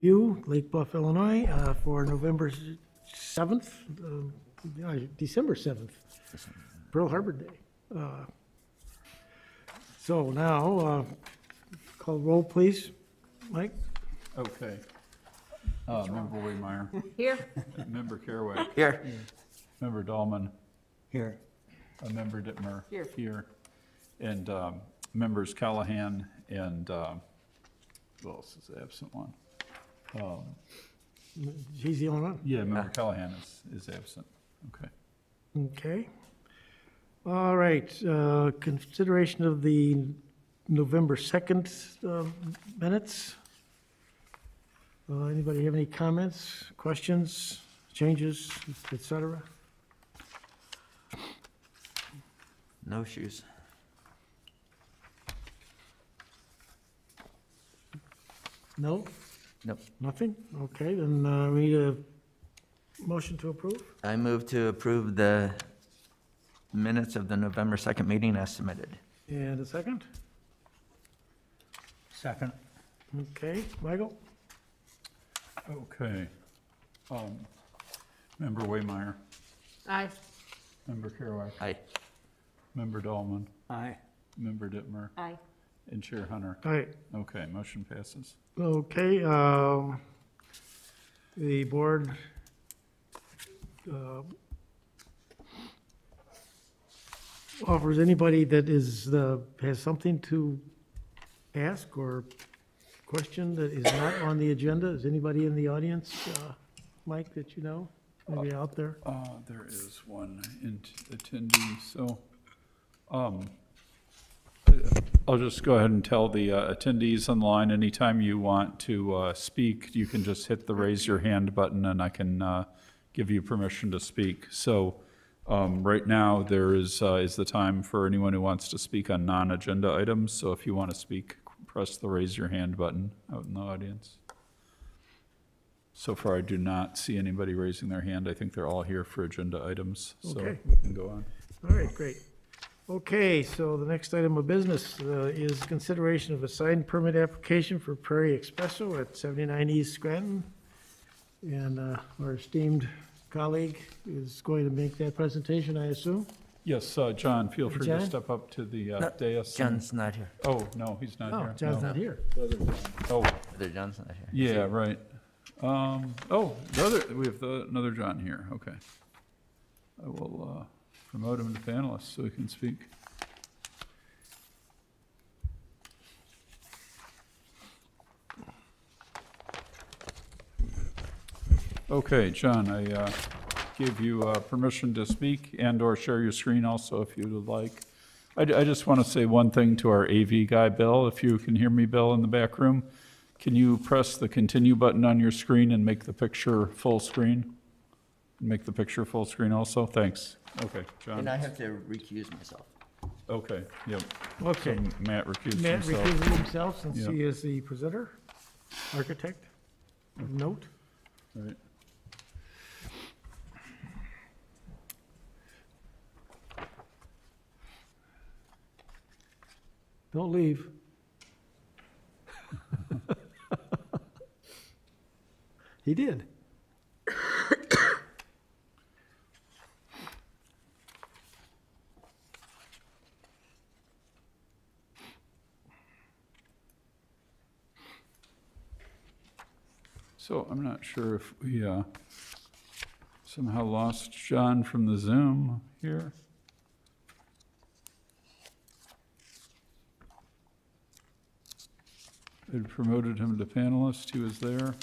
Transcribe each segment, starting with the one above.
you, Lake Bluff, Illinois, uh, for November 7th, uh, December 7th, Pearl Harbor Day. Uh, So now, uh, call roll, please. Mike? Okay. Uh, Member Waymire, Here. Member Caraway, Here. Member Dahlman, Here. uh, Member Dittmer. Here. Here. And um, Members Callahan and, um, who else is the absent one? Um, He's the only one. Yeah, Member Callahan is, is absent. Okay. Okay. All right, uh, consideration of the November 2nd uh, minutes. Uh, Anybody have any comments, questions, changes, et cetera? No shoes. No? Nope. Nothing? Okay, then uh, we need a motion to approve? I move to approve the minutes of the November 2nd meeting as submitted. And a second? Second. Okay, Michael? Okay. Um, Member Waymire, Aye. Member Caraway, Aye. Member Dahlman, Aye. Member Dittmer, Aye. and Chair Hunter. All right, Okay, motion passes. Okay, um, the board, uh, offers anybody that is, uh, has something to ask or question that is not on the agenda? Is anybody in the audience, uh, Mike, that you know? Maybe out there? Uh, there is one in- attendee, so, um, I'll just go ahead and tell the uh, attendees online, anytime you want to, uh, speak, you can just hit the raise your hand button and I can, uh, give you permission to speak. So, um, right now, there is, uh, is the time for anyone who wants to speak on non-agenda items. So if you want to speak, press the raise your hand button out in the audience. So far, I do not see anybody raising their hand. I think they're all here for agenda items, so Okay. we can go on. All right, great. Okay, so the next item of business uh, is consideration of a signed permit application for Prairie Espresso at 79 East Scranton. And uh, our esteemed colleague is going to make that presentation, I assume? Yes, uh, John, feel free to John? step up to the uh, No, dais. and- John's not here. Oh, no, he's not Oh, here. John's No. not here. Oh, Brother John's not here. yeah, right. Um, oh, the other, we have the, another John here, okay. I will, uh, promote him to panelist so he can speak. Okay, John, I, uh, gave you, uh, permission to speak and/or share your screen also if you would like. I, I just want to say one thing to our AV guy, Bill, if you can hear me, Bill, in the back room. Can you press the continue button on your screen and make the picture full screen? Make the picture full screen also? Thanks. Okay, John. And I John. have to recuse myself. Okay, yep. Okay. So Matt recused Matt himself. recusing himself since Yeah. he is the presenter, architect of note. Right. Don't leave. He did. So I'm not sure if we uh, somehow lost John from the Zoom here. I promoted him to panelist. He was there.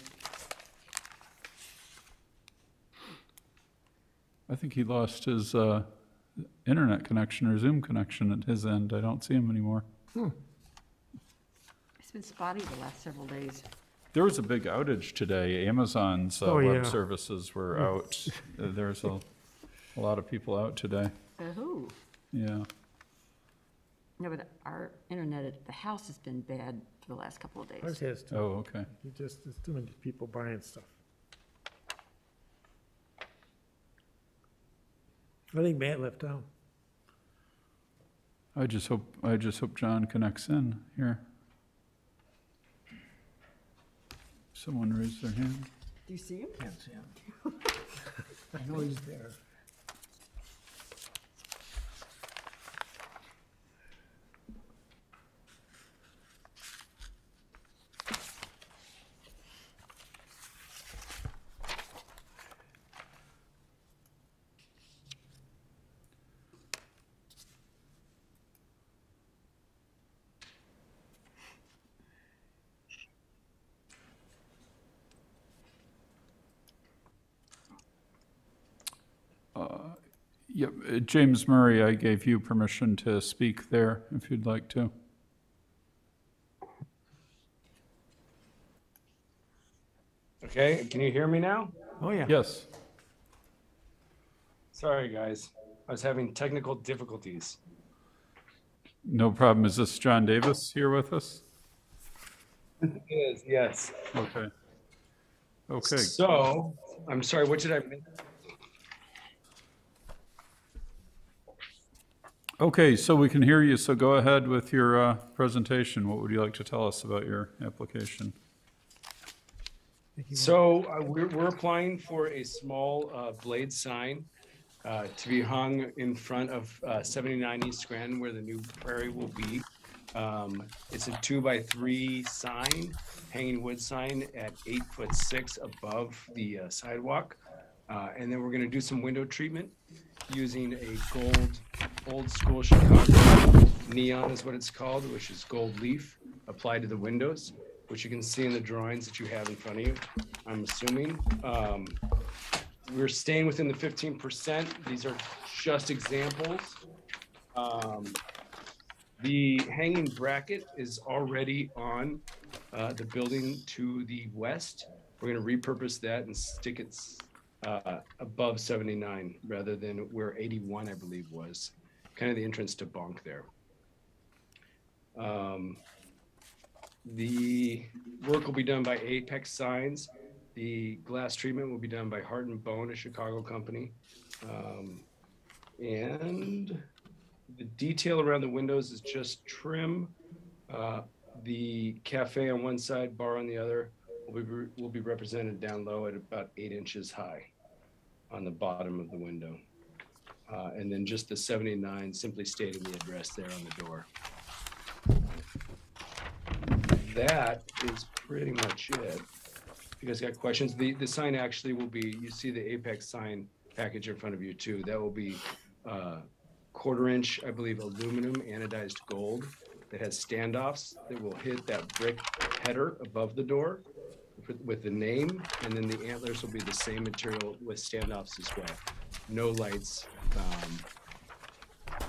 I think he lost his uh, internet connection or Zoom connection at his end. I don't see him anymore. It's been spotty the last several days. There was a big outage today. Amazon's uh, Oh, yeah. web services were out. Uh, There's a, a lot of people out today. Oh, Yeah. no, but our internet at the house has been bad for the last couple of Ours days. has to. Oh, okay. He just, there's too many people buying stuff. I think Matt left town. I just hope, I just hope John connects in here. Someone raised their hand. Do you see him? Can't see him. I know he's there. Yep, uh, James Murray, I gave you permission to speak there if you'd like to. Okay, can you hear me now? Oh, yeah. Yes, Sorry, guys. I was having technical difficulties. no problem. Is this John Davis here with us? It is, yes. Okay. Okay, So, I'm sorry, what did I miss? Okay, so we can hear you, so go ahead with your uh, presentation. What would you like to tell us about your application? So, uh, we're, we're applying for a small uh, blade sign uh, to be hung in front of uh, 79 East Grand where the new prairie will be. Um, It's a two by three sign, hanging wood sign at eight foot six above the uh, sidewalk. Uh, And then we're gonna do some window treatment using a gold, old school Chicago neon is what it's called, which is gold leaf applied to the windows, which you can see in the drawings that you have in front of you, I'm assuming. Um, We're staying within the fifteen percent. These are just examples. Um, The hanging bracket is already on uh, the building to the west. We're gonna repurpose that and stick it uh, above 79 rather than where 81, I believe, was. Kind of the entrance to Bonk there. Um, The work will be done by Apex Signs. The glass treatment will be done by Heart and Bone, a Chicago company. Um, And the detail around the windows is just trim. Uh, The cafe on one side, bar on the other, will be, will be represented down low at about eight inches high on the bottom of the window. Uh, and then just the 79 simply stating the address there on the door. That is pretty much it. You guys got questions, the, the sign actually will be, you see the Apex sign package in front of you too. That will be uh, quarter inch, I believe, aluminum anodized gold that has standoffs that will hit that brick header above the door with- with the name, and then the antlers will be the same material with standoffs as well. No lights. Um,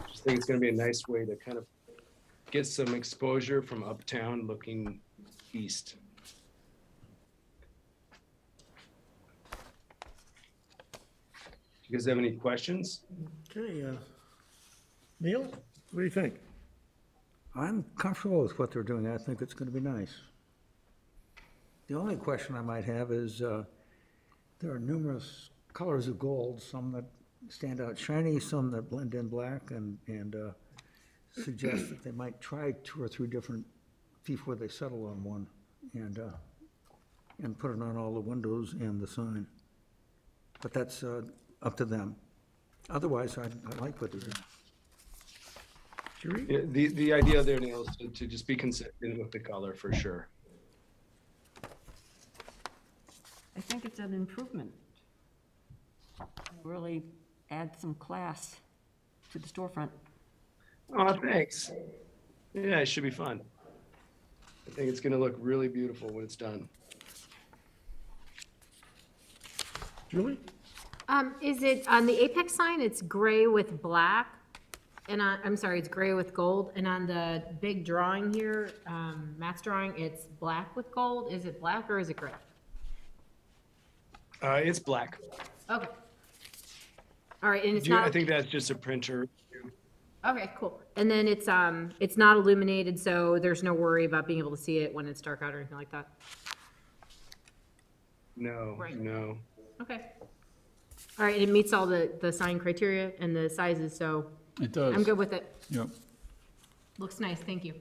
Just think it's gonna be a nice way to kind of get some exposure from uptown looking east. Do you guys have any questions? Okay, uh, Neil, what do you think? I'm comfortable with what they're doing. I think it's going to be nice. The only question I might have is, uh, there are numerous colors of gold, some that stand out shiny, some that blend in black, and, and uh, suggest that they might try two or three different before they settle on one, and, uh, and put it on all the windows and the sign. But that's uh, up to them. Otherwise, I, I like what they're doing. Yeah, The, the idea there, Neil, is to- to just be consistent with the color for sure. I think it's an improvement. Really add some class to the storefront. Oh, thanks. Yeah, it should be fun. I think it's gonna look really beautiful when it's done. Julie? Um, is it, on the Apex sign, it's gray with black? And on, I'm sorry, it's gray with gold, and on the big drawing here, um, Matt's drawing, it's black with gold? Is it black or is it gray? Uh, it's black. Okay. All right, and it's Do you- I think that's just a printer. okay, cool. And then it's, um, it's not illuminated, so there's no worry about being able to see it when it's dark out or anything like that? No, Right. no. Okay. All right, and it meets all the, the sign criteria and the sizes, so it does. I'm good with it. Yep. Looks nice, thank you.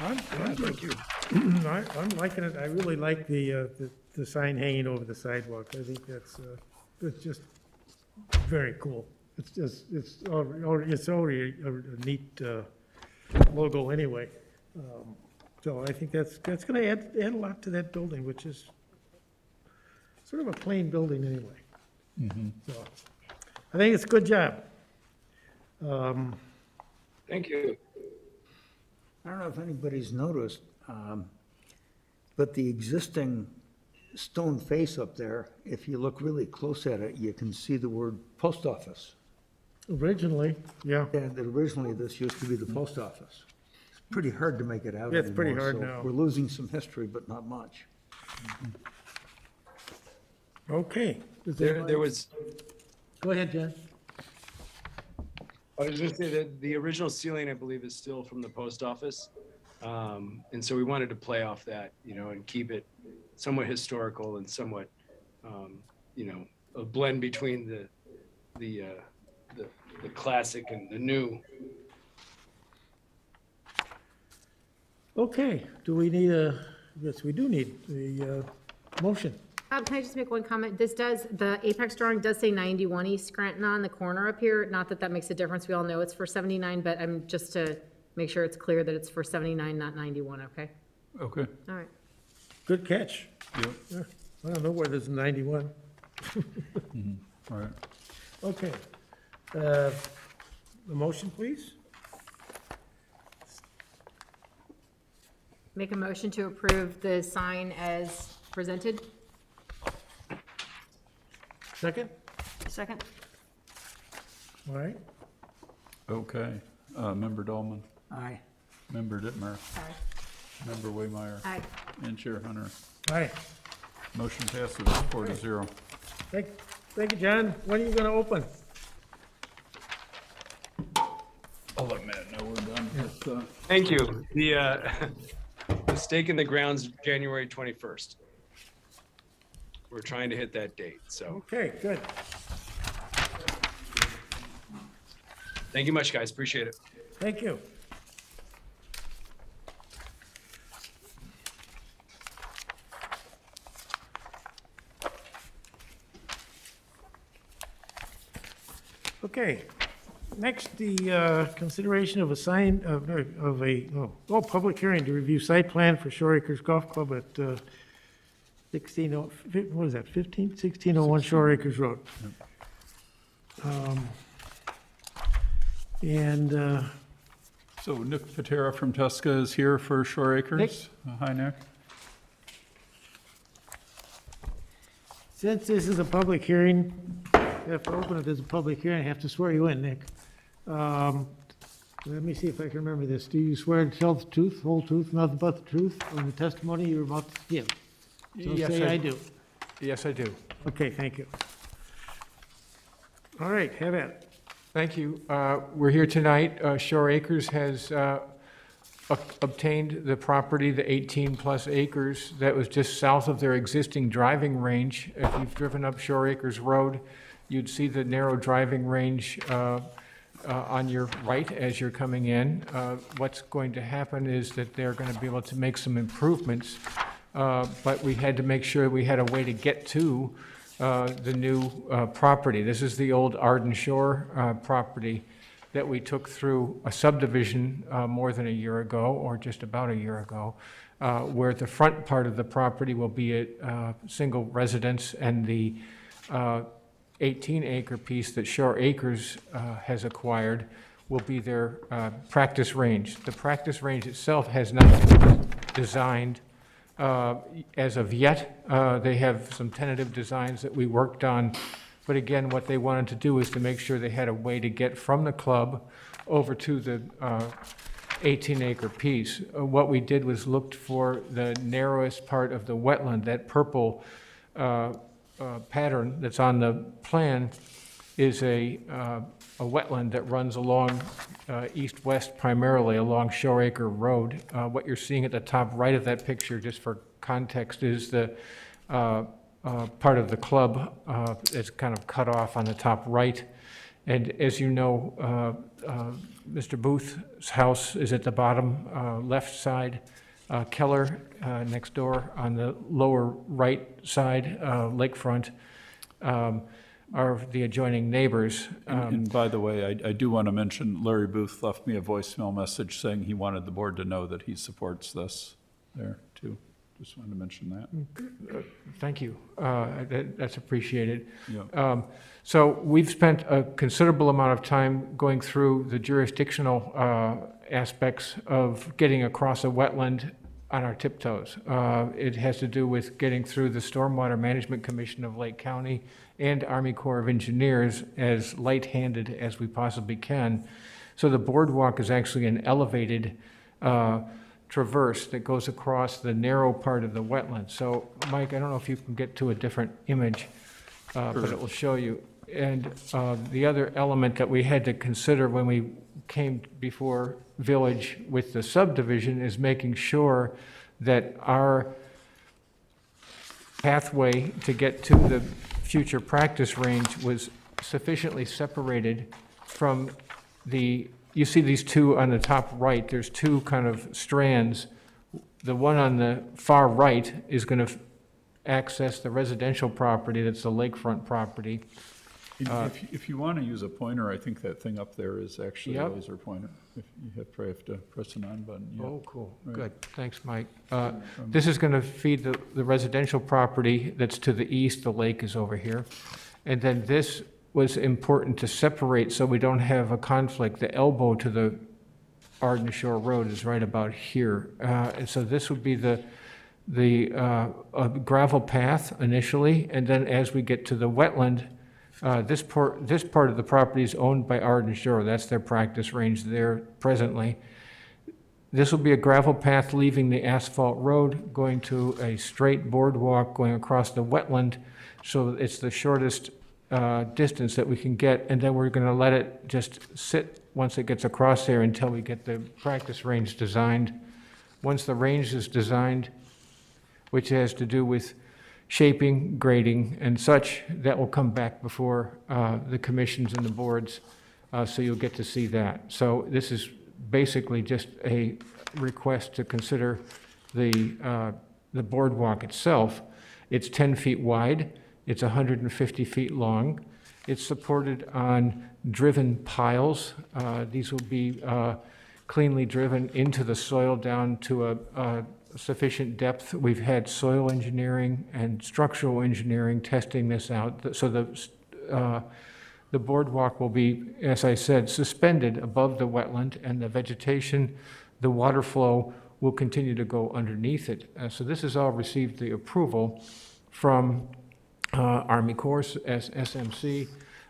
I'm, I'm, Thank you. I- I'm liking it, I really like the, uh, the, the sign hanging over the sidewalk, I think that's, uh, it's just very cool. It's just, it's, al- al- it's already a a neat, uh, logo anyway. Um, So I think that's, that's gonna add, add a lot to that building, which is sort of a plain building anyway. So, I think it's a good job. Um, Thank you. I don't know if anybody's noticed, um, but the existing stone face up there, if you look really close at it, you can see the word post office. Originally, yeah, And originally this used to be the post office. It's pretty hard to make it out Yeah, it's pretty anymore, hard so now. We're losing some history, but not much. okay. Does There, there was, Go ahead, Jen. I was gonna say that the original ceiling, I believe, is still from the post office. Um, and so we wanted to play off that, you know, and keep it somewhat historical and somewhat, um, you know, a blend between the, the, uh, the, the classic and the new. Okay, do we need a, yes, we do need the uh, motion. Um, can I just make one comment? This does, the Apex drawing does say ninety-one East Scranton on the corner up here. Not that that makes a difference. We all know it's for seventy-nine, but I'm just to make sure it's clear that it's for seventy-nine, not ninety-one, okay? Okay. All right. Good catch. Yep. Yeah, I don't know where there's 91. All right. Okay. Uh, The motion, please? Make a motion to approve the sign as presented? Second? Second? All right. Okay. Uh, Member Dahlman, Aye. Member Dittmer, Aye. Member Waymire, Aye. and Chair Hunter. Aye. Motion passes four to zero. Thank, thank you, John. When are you going to open? I'll let Matt know we're done with, uh, Thank you. The, uh, the stake in the ground's January 21st. We're trying to hit that date, so Okay, good. thank you much, guys. Appreciate it. Thank you. Okay, next, the uh, consideration of a sign, of of a, oh, oh, public hearing to review site plan for Shore Acres Golf Club at uh, 16, oh- fif- what is that, 15, 1601 Shore Acres Road. Um, And uh, so Nick Patera from Teska is here for Shore Acres. Uh, Hi, Nick. Since this is a public hearing, if to open it as a public hearing, I have to swear you in, Nick. Um, Let me see if I can remember this. Do you swear to tell the truth, whole truth, nothing but the truth on the testimony you're about to give? So Yes, say I- I do. Yes, I do. Okay, thank you. All right, have at it. Thank you. Uh, We're here tonight. Uh, Shore Acres has uh, ob- obtained the property, the 18-plus acres that was just south of their existing driving range. If you've driven up Shore Acres Road, you'd see the narrow driving range uh, uh, on your right as you're coming in. Uh, What's going to happen is that they're going to be able to make some improvements, uh, but we had to make sure we had a way to get to uh, the new uh, property. This is the old Arden Shore uh, property that we took through a subdivision more than a year ago, or just about a year ago, where the front part of the property will be a single residence, and the 18-acre piece that Shore Acres uh, has acquired will be their uh, practice range. The practice range itself has not been designed uh, as of yet. Uh, They have some tentative designs that we worked on, but again, what they wanted to do is to make sure they had a way to get from the club over to the 18-acre piece. Uh, What we did was looked for the narrowest part of the wetland, that purple uh, uh, pattern that's on the plan is a, uh, a wetland that runs along uh, east-west primarily along Shore Acre Road. Uh, What you're seeing at the top right of that picture, just for context, is the uh, part of the club that's kind of cut off on the top right. And as you know, Mr. Booth's house is at the bottom left side. Uh, Keller, uh, next door, on the lower right side, uh, lakefront, um, are the adjoining neighbors. And- Um, And by the way, I, I do want to mention Larry Booth left me a voicemail message saying he wanted the board to know that he supports this there, too. Just wanted to mention that. Thank you. Uh, that- That's appreciated. Yeah. Um, So we've spent a considerable amount of time going through the jurisdictional uh, aspects of getting across a wetland on our tiptoes. Uh, It has to do with getting through the Stormwater Management Commission of Lake County and Army Corps of Engineers as light-handed as we possibly can. So the boardwalk is actually an elevated uh, traverse that goes across the narrow part of the wetland. So, Mike, I don't know if you can get to a different image, uh, but it will show you. And uh, the other element that we had to consider when we came before Village with the subdivision is making sure that our pathway to get to the future practice range was sufficiently separated from the, you see these two on the top right, there's two kind of strands. The one on the far right is going to access the residential property, that's the lakefront property. If- If, you- if you want to use a pointer, I think that thing up there is actually a Yep. laser pointer. If you have, probably have to press an on button, yeah. Oh, cool, Right. good, thanks, Mike. Uh, This is going to feed the the residential property that's to the east, the lake is over here. And then this was important to separate so we don't have a conflict. The elbow to the Arden Shore Road is right about here. Uh, And so this would be the, the uh, a gravel path initially, and then as we get to the wetland, uh, this part, this part of the property is owned by Arden Shore. That's their practice range there presently. This will be a gravel path leaving the asphalt road, going to a straight boardwalk going across the wetland. So it's the shortest uh, distance that we can get, and then we're going to let it just sit once it gets across there until we get the practice range designed. Once the range is designed, which has to do with shaping, grading, and such, that will come back before uh, the commissions and the boards, uh, so you'll get to see that. So this is basically just a request to consider the, uh, the boardwalk itself. It's 10 feet wide, it's 150 feet long, it's supported on driven piles. Uh, These will be uh, cleanly driven into the soil down to a a sufficient depth. We've had soil engineering and structural engineering testing this out. So the, uh, the boardwalk will be, as I said, suspended above the wetland, and the vegetation, the water flow will continue to go underneath it. Uh, So this has all received the approval from uh, Army Corps, S- SMC,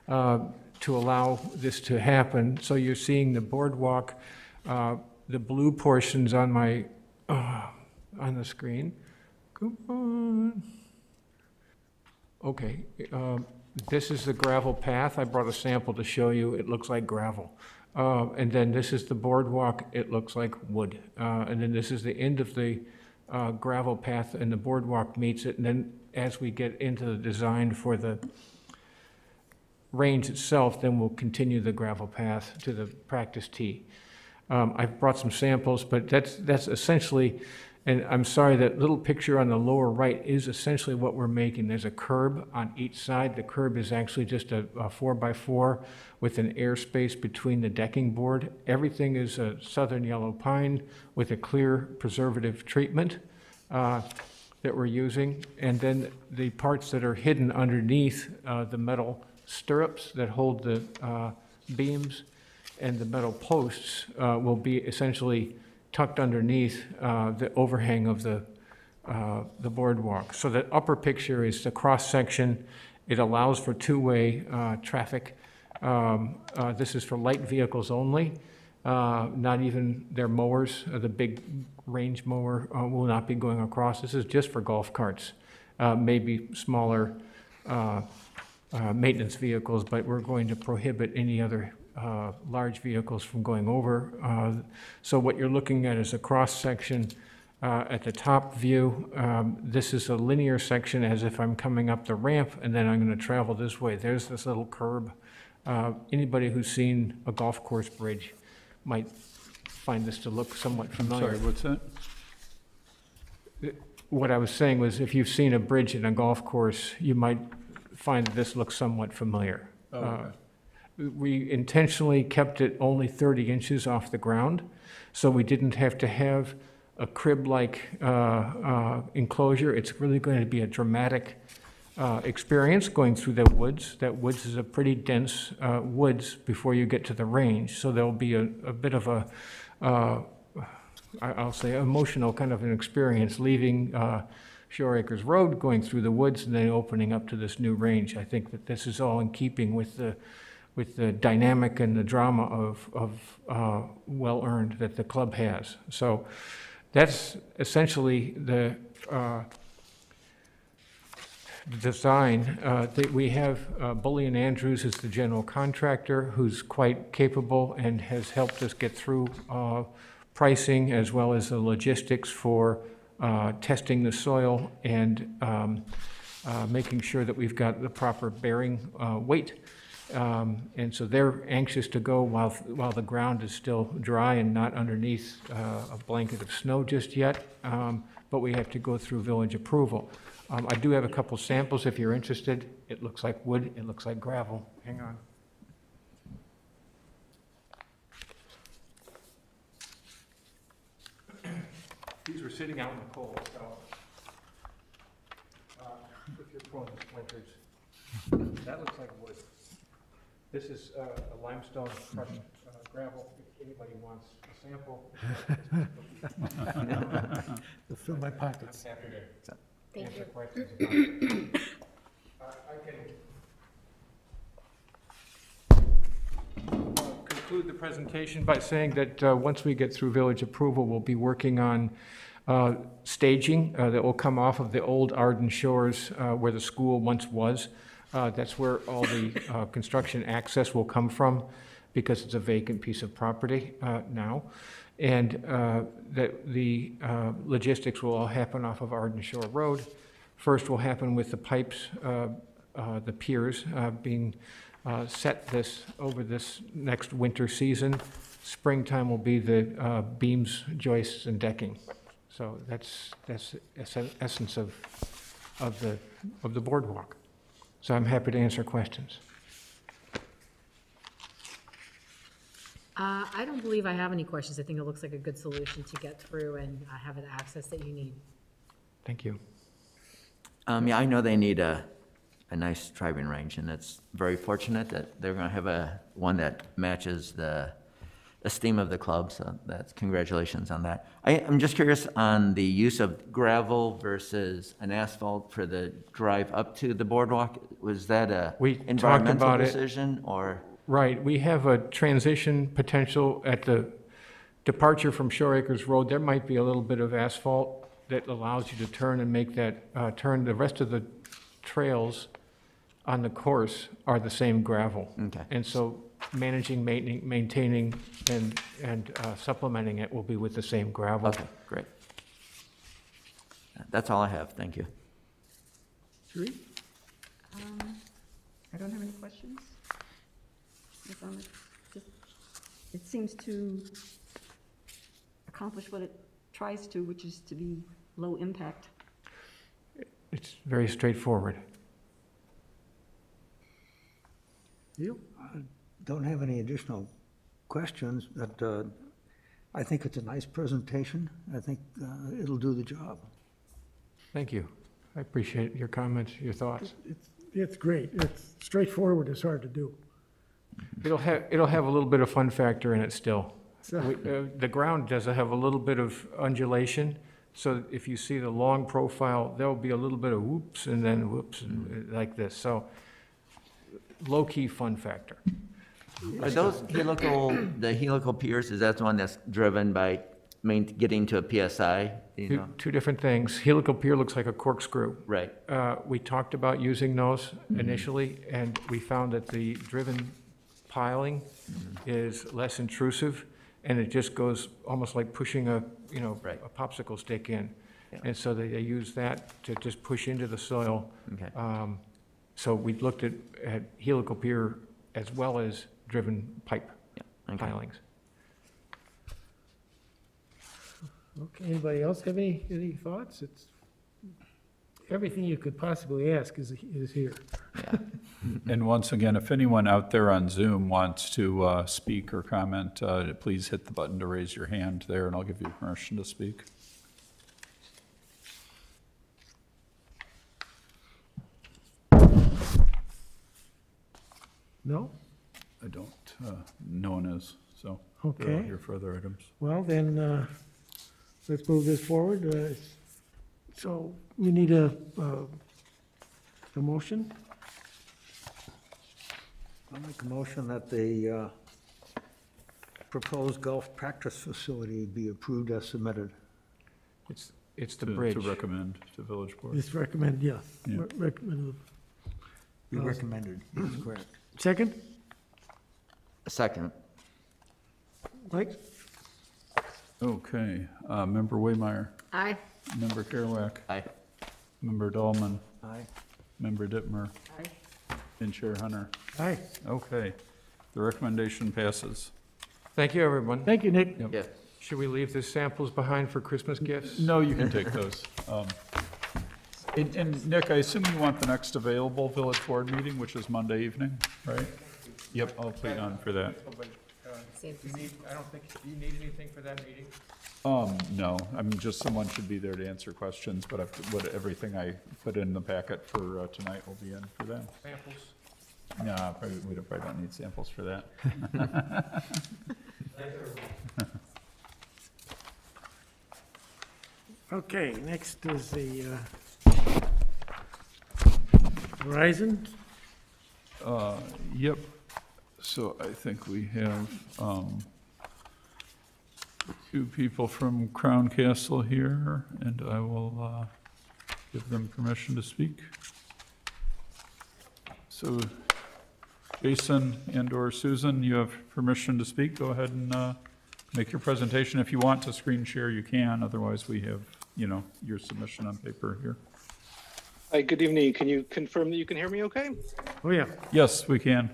uh, to allow this to happen. So you're seeing the boardwalk, uh, the blue portions on my, uh, on the screen. Come on. Okay, um, this is the gravel path. I brought a sample to show you. It looks like gravel. Uh, And then this is the boardwalk. It looks like wood. Uh, And then this is the end of the uh, gravel path, and the boardwalk meets it. And then as we get into the design for the range itself, then we'll continue the gravel path to the practice tee. Um, I've brought some samples, but that's, that's essentially, and I'm sorry, that little picture on the lower right is essentially what we're making. There's a curb on each side. The curb is actually just a, a four-by-four with an airspace between the decking board. Everything is a southern yellow pine with a clear preservative treatment uh, that we're using. And then the parts that are hidden underneath uh, the metal stirrups that hold the uh, beams and the metal posts uh, will be essentially tucked underneath uh, the overhang of the, uh, the boardwalk. So the upper picture is the cross-section. It allows for two-way uh, traffic. Um, uh, This is for light vehicles only, uh, not even their mowers. Uh, The big range mower will not be going across. This is just for golf carts, maybe smaller maintenance vehicles, but we're going to prohibit any other uh, large vehicles from going over. Uh, So what you're looking at is a cross-section uh, at the top view. Um, This is a linear section as if I'm coming up the ramp, and then I'm going to travel this way. There's this little curb Uh, Anybody who's seen a golf course bridge might find this to look somewhat familiar. Sorry, what's that? What I was saying was, if you've seen a bridge in a golf course, you might find that this looks somewhat familiar. Oh, Uh, okay. We intentionally kept it only 30 inches off the ground, so we didn't have to have a crib-like uh, uh, enclosure. It's really going to be a dramatic uh, experience going through the woods. That woods is a pretty dense uh, woods before you get to the range, so there'll be a a bit of a, uh, I- I'll say, emotional kind of an experience, leaving uh, Shore Acres Road, going through the woods, and then opening up to this new range. I think that this is all in keeping with the, with the dynamic and the drama of, of uh, well-earned that the club has. So that's essentially the uh, design. Uh, that We have uh, Bullion Andrews is the general contractor, who's quite capable and has helped us get through uh, pricing as well as the logistics for uh, testing the soil and um, making sure that we've got the proper bearing weight. Um, And so they're anxious to go while, while the ground is still dry and not underneath uh, a blanket of snow just yet, Um, but we have to go through village approval. Um, I do have a couple samples if you're interested. It looks like wood, it looks like gravel. Hang on. These were sitting out in the cold, so. uh, If you're pulling the splinters, that looks like wood. This is uh, a limestone crushed uh, gravel, if anybody wants a sample. Fill my pockets. I'm happy to Thank answer you. questions about it. Uh, I can uh, conclude the presentation by saying that uh, once we get through village approval, we'll be working on uh, staging uh, that will come off of the old Arden Shores uh, where the school once was. Uh, That's where all the uh, construction access will come from because it's a vacant piece of property uh, now. And uh, that the uh, logistics will all happen off of Arden Shore Road. First will happen with the pipes, uh, uh, the piers uh, being uh, set this, over this next winter season. Springtime will be the uh, beams, joists, and decking. So that's, that's the essence of, of the, of the boardwalk. So I'm happy to answer questions. Uh, I don't believe I have any questions. I think it looks like a good solution to get through and uh, have the access that you need. Thank you. Um, yeah, I know they need a, a nice driving range, and it's very fortunate that they're gonna have a, one that matches the esteem of the club, so that's, congratulations on that. I, I'm just curious on the use of gravel versus an asphalt for the drive up to the boardwalk. Was that a We environmental about it. decision, or? Right, we have a transition potential at the departure from Shore Acres Road. There might be a little bit of asphalt that allows you to turn and make that uh, turn. The rest of the trails on the course are the same gravel. Okay. And so managing, maintaining, maintaining, and and uh, supplementing it will be with the same gravel. Okay, great. That's all I have, thank you. Judy? Um, I don't have any questions. It's on the- just- It seems to accomplish what it tries to, which is to be low impact. It's very straightforward. You? Don't have any additional questions, but uh, I think it's a nice presentation. I think uh, it'll do the job. Thank you. I appreciate your comments, your thoughts. It's, it's great. It's straightforward. It's hard to do. It'll have, it'll have a little bit of fun factor in it still. So- We- uh, The ground does have a little bit of undulation, so if you see the long profile, there'll be a little bit of whoops and then whoops and like this, so low-key fun factor. Are those helical, the helical piers, is that the one that's driven by main, getting to a PSI? Do you Two know? two different things. Helical pier looks like a corkscrew. Right, Uh, We talked about using those initially, and we found that the driven piling is less intrusive, and it just goes almost like pushing a, you know, Right. a popsicle stick in. Yeah. And so they they use that to just push into the soil. okay. Um, So we looked at, at helical pier as well as driven pipe Yeah, okay. pilings. Okay, anybody else have any, any thoughts? It's, everything you could possibly ask is, is here. Yeah. And once again, if anyone out there on Zoom wants to uh, speak or comment, uh, please hit the button to raise your hand there, and I'll give you permission to speak. No? I don't, uh, no one is, so they're all Okay. here for other items. Well, then, uh, let's move this forward. Uh, So we need a, uh, a motion? I'll make a motion that the uh, proposed golf practice facility be approved as submitted. It's, it's the To- bridge. To recommend to village board. Just recommend, yeah. Yeah. Re- Recommend. Be recommended, that's correct. Second? A second. Mike? Okay, uh, Member Waymire, Aye. Member Caraway, Aye. Member Dahlman, Aye. Member Dittmer, and Chair Hunter. Aye. Okay, the recommendation passes. Thank you, everyone. Thank you, Nick. Yep. Yeah. Should we leave the samples behind for Christmas gifts? No, you can take those. Um, And, and Nick, I assume you want the next available village board meeting, which is Monday evening, right? Yep, I'll put you on for that. Same. You need, I don't think, do you need anything for that meeting? Um, no, I mean, just someone should be there to answer questions, but I've, what, everything I put in the packet for, uh, tonight will be in for them. Samples? No, probably, we don't, probably don't need samples for that. Okay, next is the uh, Verizon. Uh, yep, so I think we have, um, two people from Crown Castle here, and I will, uh, give them permission to speak. So, Jason and/or Susan, you have permission to speak, go ahead and, uh, make your presentation. If you want to screen share, you can, otherwise we have, you know, your submission on paper here. Hi, good evening. Can you confirm that you can hear me okay? Oh, yeah. Yes, we can.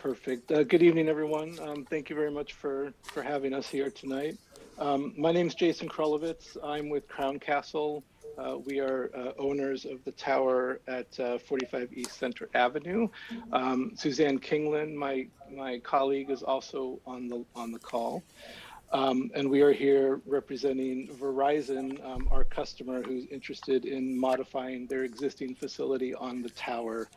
Perfect. Uh, good evening, everyone. Um, thank you very much for, for having us here tonight. Um, my name is Jason Krolowitz. I'm with Crown Castle. Uh, we are uh, owners of the tower at uh, 45 East Center Avenue. Um, Suzanne Kingland, my my colleague, is also on the on the call. Um, and we are here representing Verizon, um, our customer who's interested in modifying their existing facility on the tower.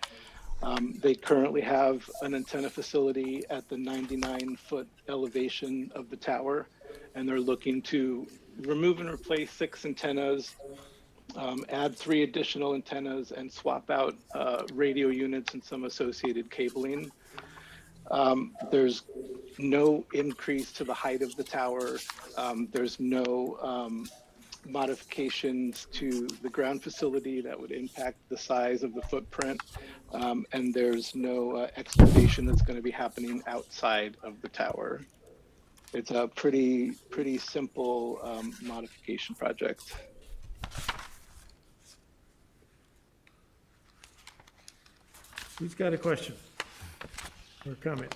Um, they currently have an antenna facility at the 99 foot elevation of the tower, and they're looking to remove and replace six antennas, um, add three additional antennas, and swap out uh, radio units and some associated cabling. Um, there's no increase to the height of the tower. Um, there's no um, modifications to the ground facility that would impact the size of the footprint. Um, and there's no uh, excavation that's going to be happening outside of the tower. It's a pretty, pretty simple um, modification project. Who's got a question or comment?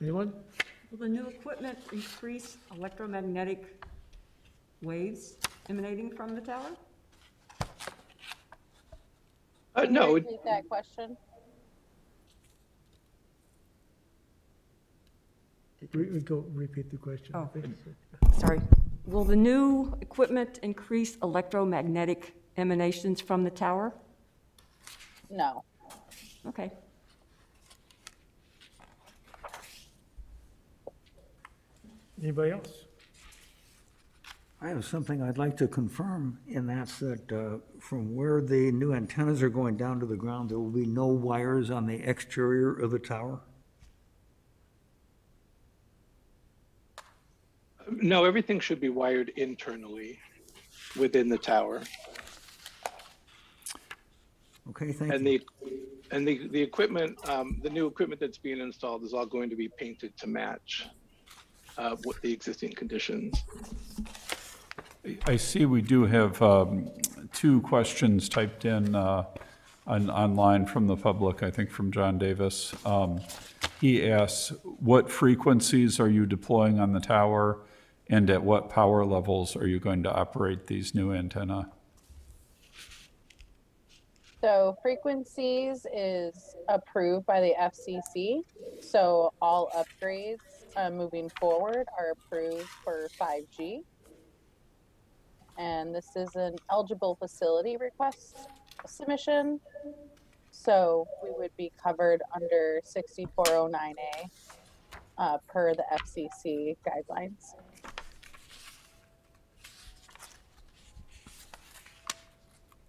Anyone? Will the new equipment increase electromagnetic waves emanating from the tower? Uh, Can you no, it- Repeat that question. Re- re- Go, repeat the question. I Oh. think. Sorry. Will the new equipment increase electromagnetic emanations from the tower? No. Okay. Anybody else? I have something I'd like to confirm, and that's that uh, from where the new antennas are going down to the ground, there will be no wires on the exterior of the tower? no, everything should be wired internally within the tower. Okay, thank And you. the, and the, the equipment, um, the new equipment that's being installed is all going to be painted to match uh, what the existing conditions. I see we do have um, two questions typed in uh, on, online from the public, I think from John Davis. Um, He asks, what frequencies are you deploying on the tower? And at what power levels are you going to operate these new antenna? So frequencies is approved by the FCC. So all upgrades uh, moving forward are approved for 5G. And this is an eligible facility request submission. So we would be covered under 6409A uh, per the FCC guidelines.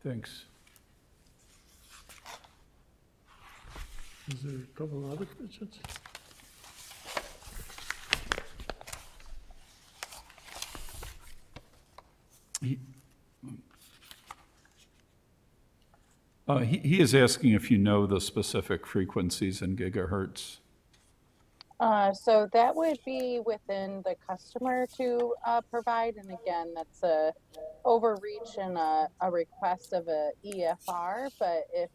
Thanks. Is there a couple other questions? Uh, He, he is asking if you know the specific frequencies in gigahertz. Uh, so that would be within the customer to uh, provide, and again, that's a overreach and a, a request of a EFR. But if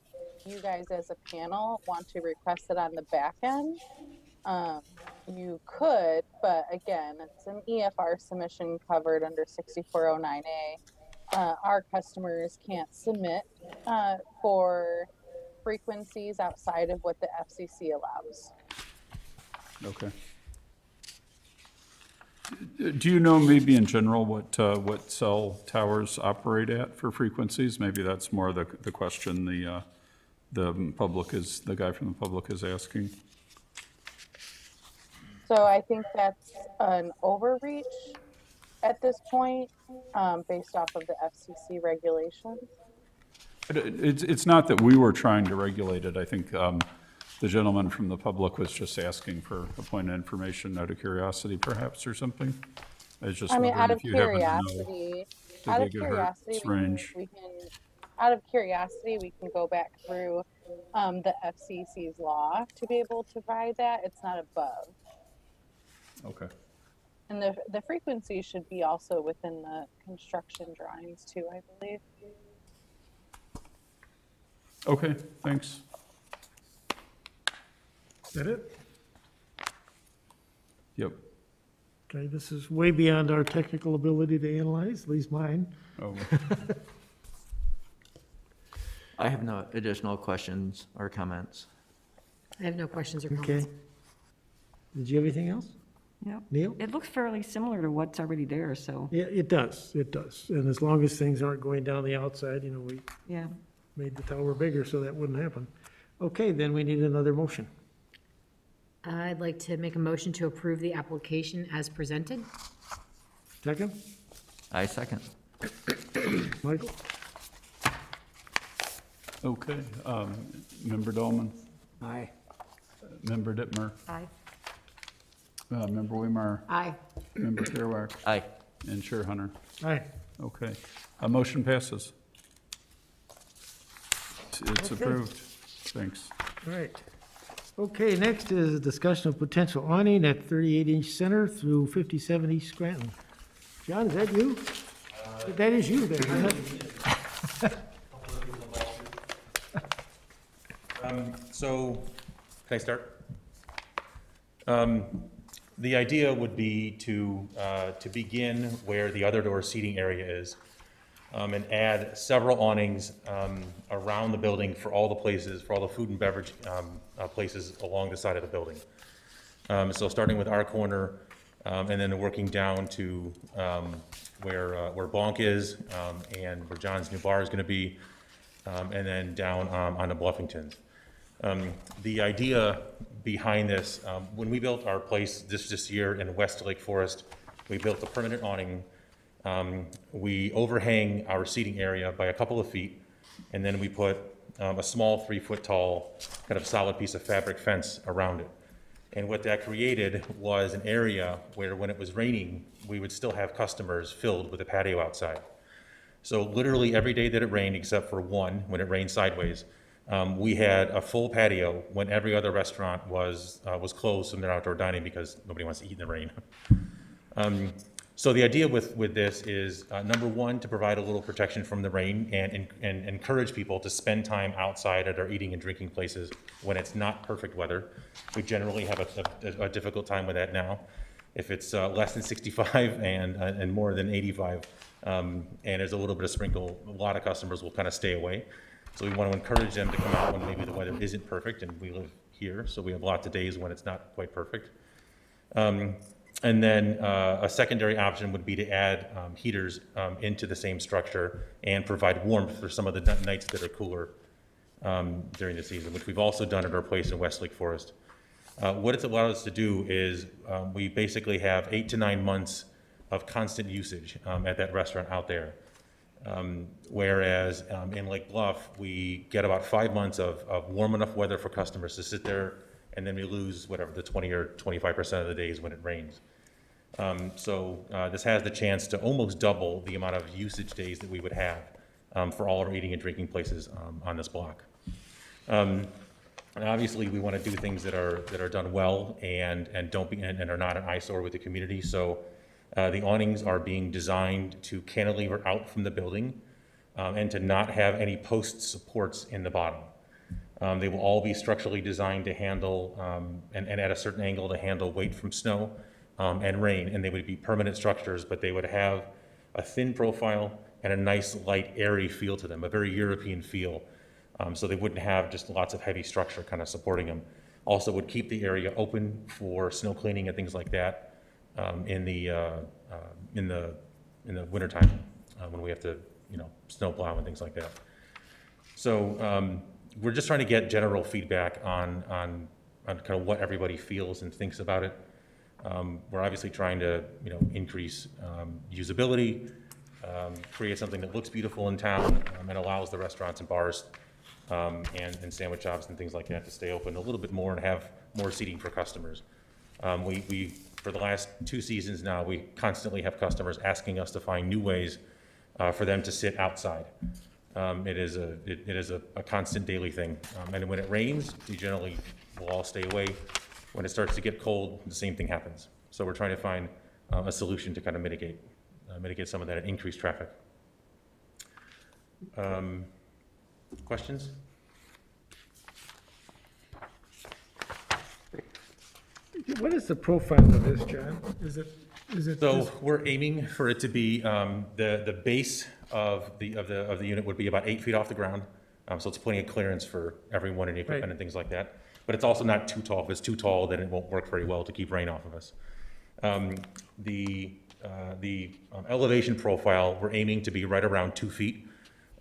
you guys as a panel want to request it on the back end, um, you could. But again, it's an EFR submission covered under 6409A. Uh, our customers can't submit uh, for frequencies outside of what the FCC allows. Okay. Do you know maybe in general what, uh, what cell towers operate at for frequencies? Maybe that's more the, the question the, uh, the public is, the guy from the public is asking. So I think that's an overreach at this point, um, based off of the FCC regulations. It's, it's not that we were trying to regulate it. I think um, the gentleman from the public was just asking for a point of information out of curiosity perhaps or something. I was just I mean, out of if you happen to know. curiosity, out of curiosity, we can, we can, out of curiosity, we can go back through, um, the FCC's law to be able to provide that. It's not above. Okay. And the, the frequency should be also within the construction drawings too, I believe. Okay, thanks. Is that it? Yep. Okay, this is way beyond our technical ability to analyze, at least mine. Oh, I have no additional questions or comments. I have no questions or comments. Okay. Did you have anything else? Yep. Neil? It looks fairly similar to what's already there, so, Yeah, it does, it does. And as long as things aren't going down the outside, you know, we yeah. made the tower bigger so that wouldn't happen. Okay, then we need another motion. I'd like to make a motion to approve the application as presented. Second, I second. Michael? Okay, um, Member Dahlman, Aye. Member Dittmer, Aye. Uh, Member Weimar, Aye. Member Caraway, Aye. and Chair Hunter. Aye. Okay, a motion passes. It's- It's Okay. approved. Thanks. All right. Okay, next is a discussion of potential awning at 38-inch center through 57 East Scranton. John, is that you? That is you there, isn't it? So, can I start? Um, The idea would be to, uh, to begin where the other door seating area is, um, and add several awnings um, around the building for all the places, for all the food and beverage um, uh, places along the side of the building. Um, So starting with our corner, um, and then working down to um, where, uh, where Bonk is, and where John's new bar is gonna be, um, and then down on the Bluffingtons. The idea behind this, um, when we built our place this, this year in West Lake Forest, we built a permanent awning. Um, We overhang our seating area by a couple of feet, and then we put um, a small three-foot tall, kind of solid piece of fabric fence around it. And what that created was an area where, when it was raining, we would still have customers filled with a patio outside. So literally every day that it rained, except for one, when it rained sideways, um, we had a full patio when every other restaurant was, uh, was closed from their outdoor dining because nobody wants to eat in the rain. Um, So the idea with, with this is, uh, number one, to provide a little protection from the rain and, and- and encourage people to spend time outside at our eating and drinking places when it's not perfect weather. We generally have a, a- a difficult time with that now. If it's uh, less than 65 and, uh, and more than 85, um, and there's a little bit of sprinkle, a lot of customers will kind of stay away. So we want to encourage them to come out when maybe the weather isn't perfect, and we live here, so we have lots of days when it's not quite perfect. Um, And then uh, a secondary option would be to add um, heaters um, into the same structure and provide warmth for some of the nights that are cooler um, during the season, which we've also done at our place in Westlake Forest. Uh, What it's allowed us to do is, um, we basically have eight to nine months of constant usage um, at that restaurant out there. Um, Whereas um, in Lake Bluff, we get about five months of, of warm enough weather for customers to sit there, and then we lose whatever, the 20 or 25% of the days when it rains. Um, So uh, this has the chance to almost double the amount of usage days that we would have um, for all our eating and drinking places um, on this block. Um, And obviously, we want to do things that are, that are done well and, and don't be, and and are not an eyesore with the community. So uh, the awnings are being designed to cantilever out from the building um, and to not have any post supports in the bottom. Um, They will all be structurally designed to handle, um, and, and at a certain angle to handle weight from snow um, and rain. And they would be permanent structures, but they would have a thin profile and a nice, light, airy feel to them, a very European feel. Um, So they wouldn't have just lots of heavy structure kind of supporting them. Also would keep the area open for snow cleaning and things like that um, in the, uh, uh, in the, in the wintertime, uh, when we have to, you know, snow plow and things like that. So um, we're just trying to get general feedback on, on, on kind of what everybody feels and thinks about it. Um, We're obviously trying to, you know, increase um, usability, um, create something that looks beautiful in town um, and allows the restaurants and bars um, and, and sandwich shops and things like that to stay open a little bit more and have more seating for customers. Um, We, we, for the last two seasons now, we constantly have customers asking us to find new ways uh, for them to sit outside. Um, It is a, it it is a a constant daily thing. Um, And when it rains, we generally will all stay away. When it starts to get cold, the same thing happens. So we're trying to find uh, a solution to kind of mitigate, uh, mitigate some of that increased traffic. Um, Questions? What is the profile of this, John? Is it, is it? So this- we're aiming for it to be, um, the, the base of the, of the, of the unit would be about eight feet off the ground. Um, so it's plenty of clearance for everyone and equipment and things like that. But it's also not too tall. If it's too tall, then it won't work very well to keep rain off of us. Um, the, uh, the um, elevation profile, we're aiming to be right around two feet.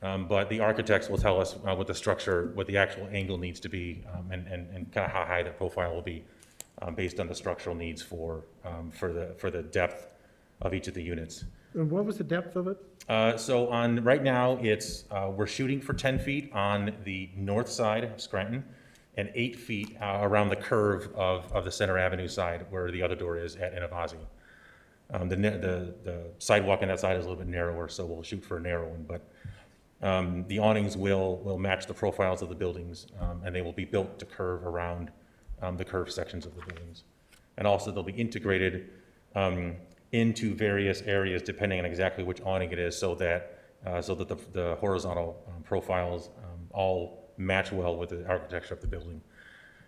Um, but the architects will tell us uh, what the structure, what the actual angle needs to be, um, and, and, and kind of how high that profile will be, um, based on the structural needs for, um, for the, for the depth of each of the units. And what was the depth of it? Uh, so on, right now, it's, uh, we're shooting for ten feet on the north side of Scranton, and eight feet, uh, around the curve of, of the Center Avenue side where the other door is at Inovasi. Um, the, the, the sidewalk on that side is a little bit narrower, so we'll shoot for a narrow one, but, um, the awnings will, will match the profiles of the buildings, um, and they will be built to curve around, um, the curved sections of the buildings. And also, they'll be integrated, um, into various areas depending on exactly which awning it is, so that, uh, so that the, the horizontal um, profiles, um, all match well with the architecture of the building.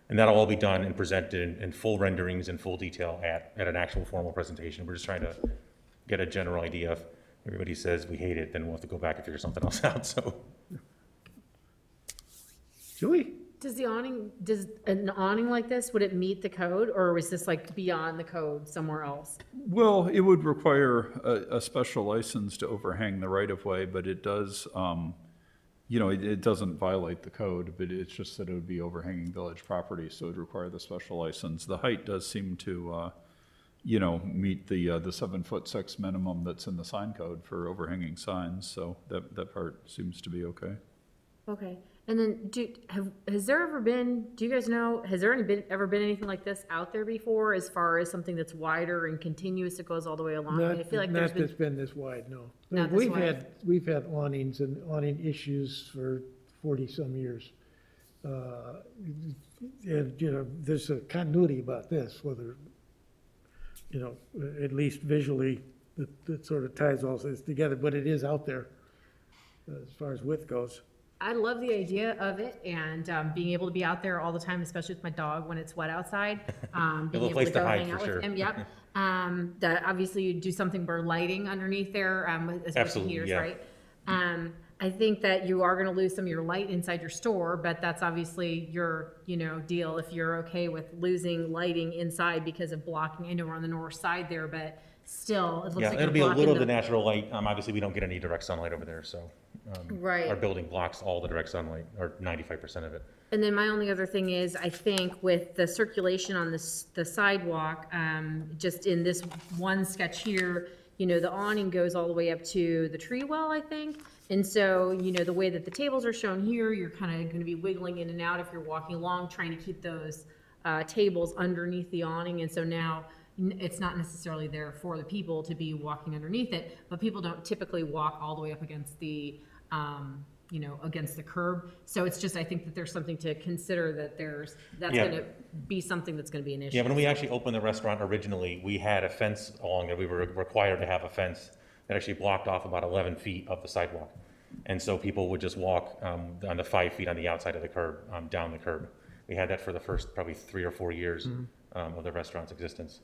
And that'll all be done and presented in, in full renderings in full detail at, at an actual formal presentation. We're just trying to get a general idea. If everybody says we hate it, then we'll have to go back and figure something else out, so. Julie? Does the awning, does an awning like this, would it meet the code, or was this like beyond the code somewhere else? Well, it would require a, a special license to overhang the right-of-way, but it does, um, you know, it, it doesn't violate the code, but it's just that it would be overhanging village property, so it'd require the special license. The height does seem to, uh, you know, meet the, uh, the seven foot six minimum that's in the sign code for overhanging signs, so that, that part seems to be okay. Okay, and then do, have, has there ever been, do you guys know, has there any been, ever been anything like this out there before? As far as something that's wider and continuous that goes all the way along? I I Not, feel like there's not that's been, been this wide, no. Not We've wide. had, we've had awnings and awning issues for forty-some years. Uh, And, you know, there's a continuity about this, whether, you know, at least visually, that, that sort of ties all this together, but it is out there uh, as far as width goes. I love the idea of it and um, being able to be out there all the time, especially with my dog when it's wet outside. Um, being little able place to go hide hang for out with sure. him. Yep. Um, that obviously you do something for lighting underneath there, um, with- with Absolutely, heaters, yeah. right? Um, I think that you are going to lose some of your light inside your store, but that's obviously your, you know, deal. If you're okay with losing lighting inside because of blocking, I know we're on the north side there, but still, it looks Yeah, like it'll be a little of the the. natural light. Um, obviously, we don't get any direct sunlight over there, so. Um, Right. Our building blocks all the direct sunlight, or ninety-five percent of it. And then my only other thing is, I think with the circulation on this, the sidewalk, um, just in this one sketch here, you know, the awning goes all the way up to the tree well, I think. And so, you know, the way that the tables are shown here, you're kind of gonna be wiggling in and out if you're walking along, trying to keep those, uh, tables underneath the awning. And so now, n- it's not necessarily there for the people to be walking underneath it, but people don't typically walk all the way up against the, um, you know, against the curb. So it's just, I think that there's something to consider that there's, that's Yeah. gonna be something that's gonna be an issue. Yeah, when we actually opened the restaurant originally, we had a fence along it. We were required to have a fence that actually blocked off about 11 feet of the sidewalk. And so people would just walk um, on the five feet on the outside of the curb, um, down the curb. We had that for the first probably three or four years um, of the restaurant's existence.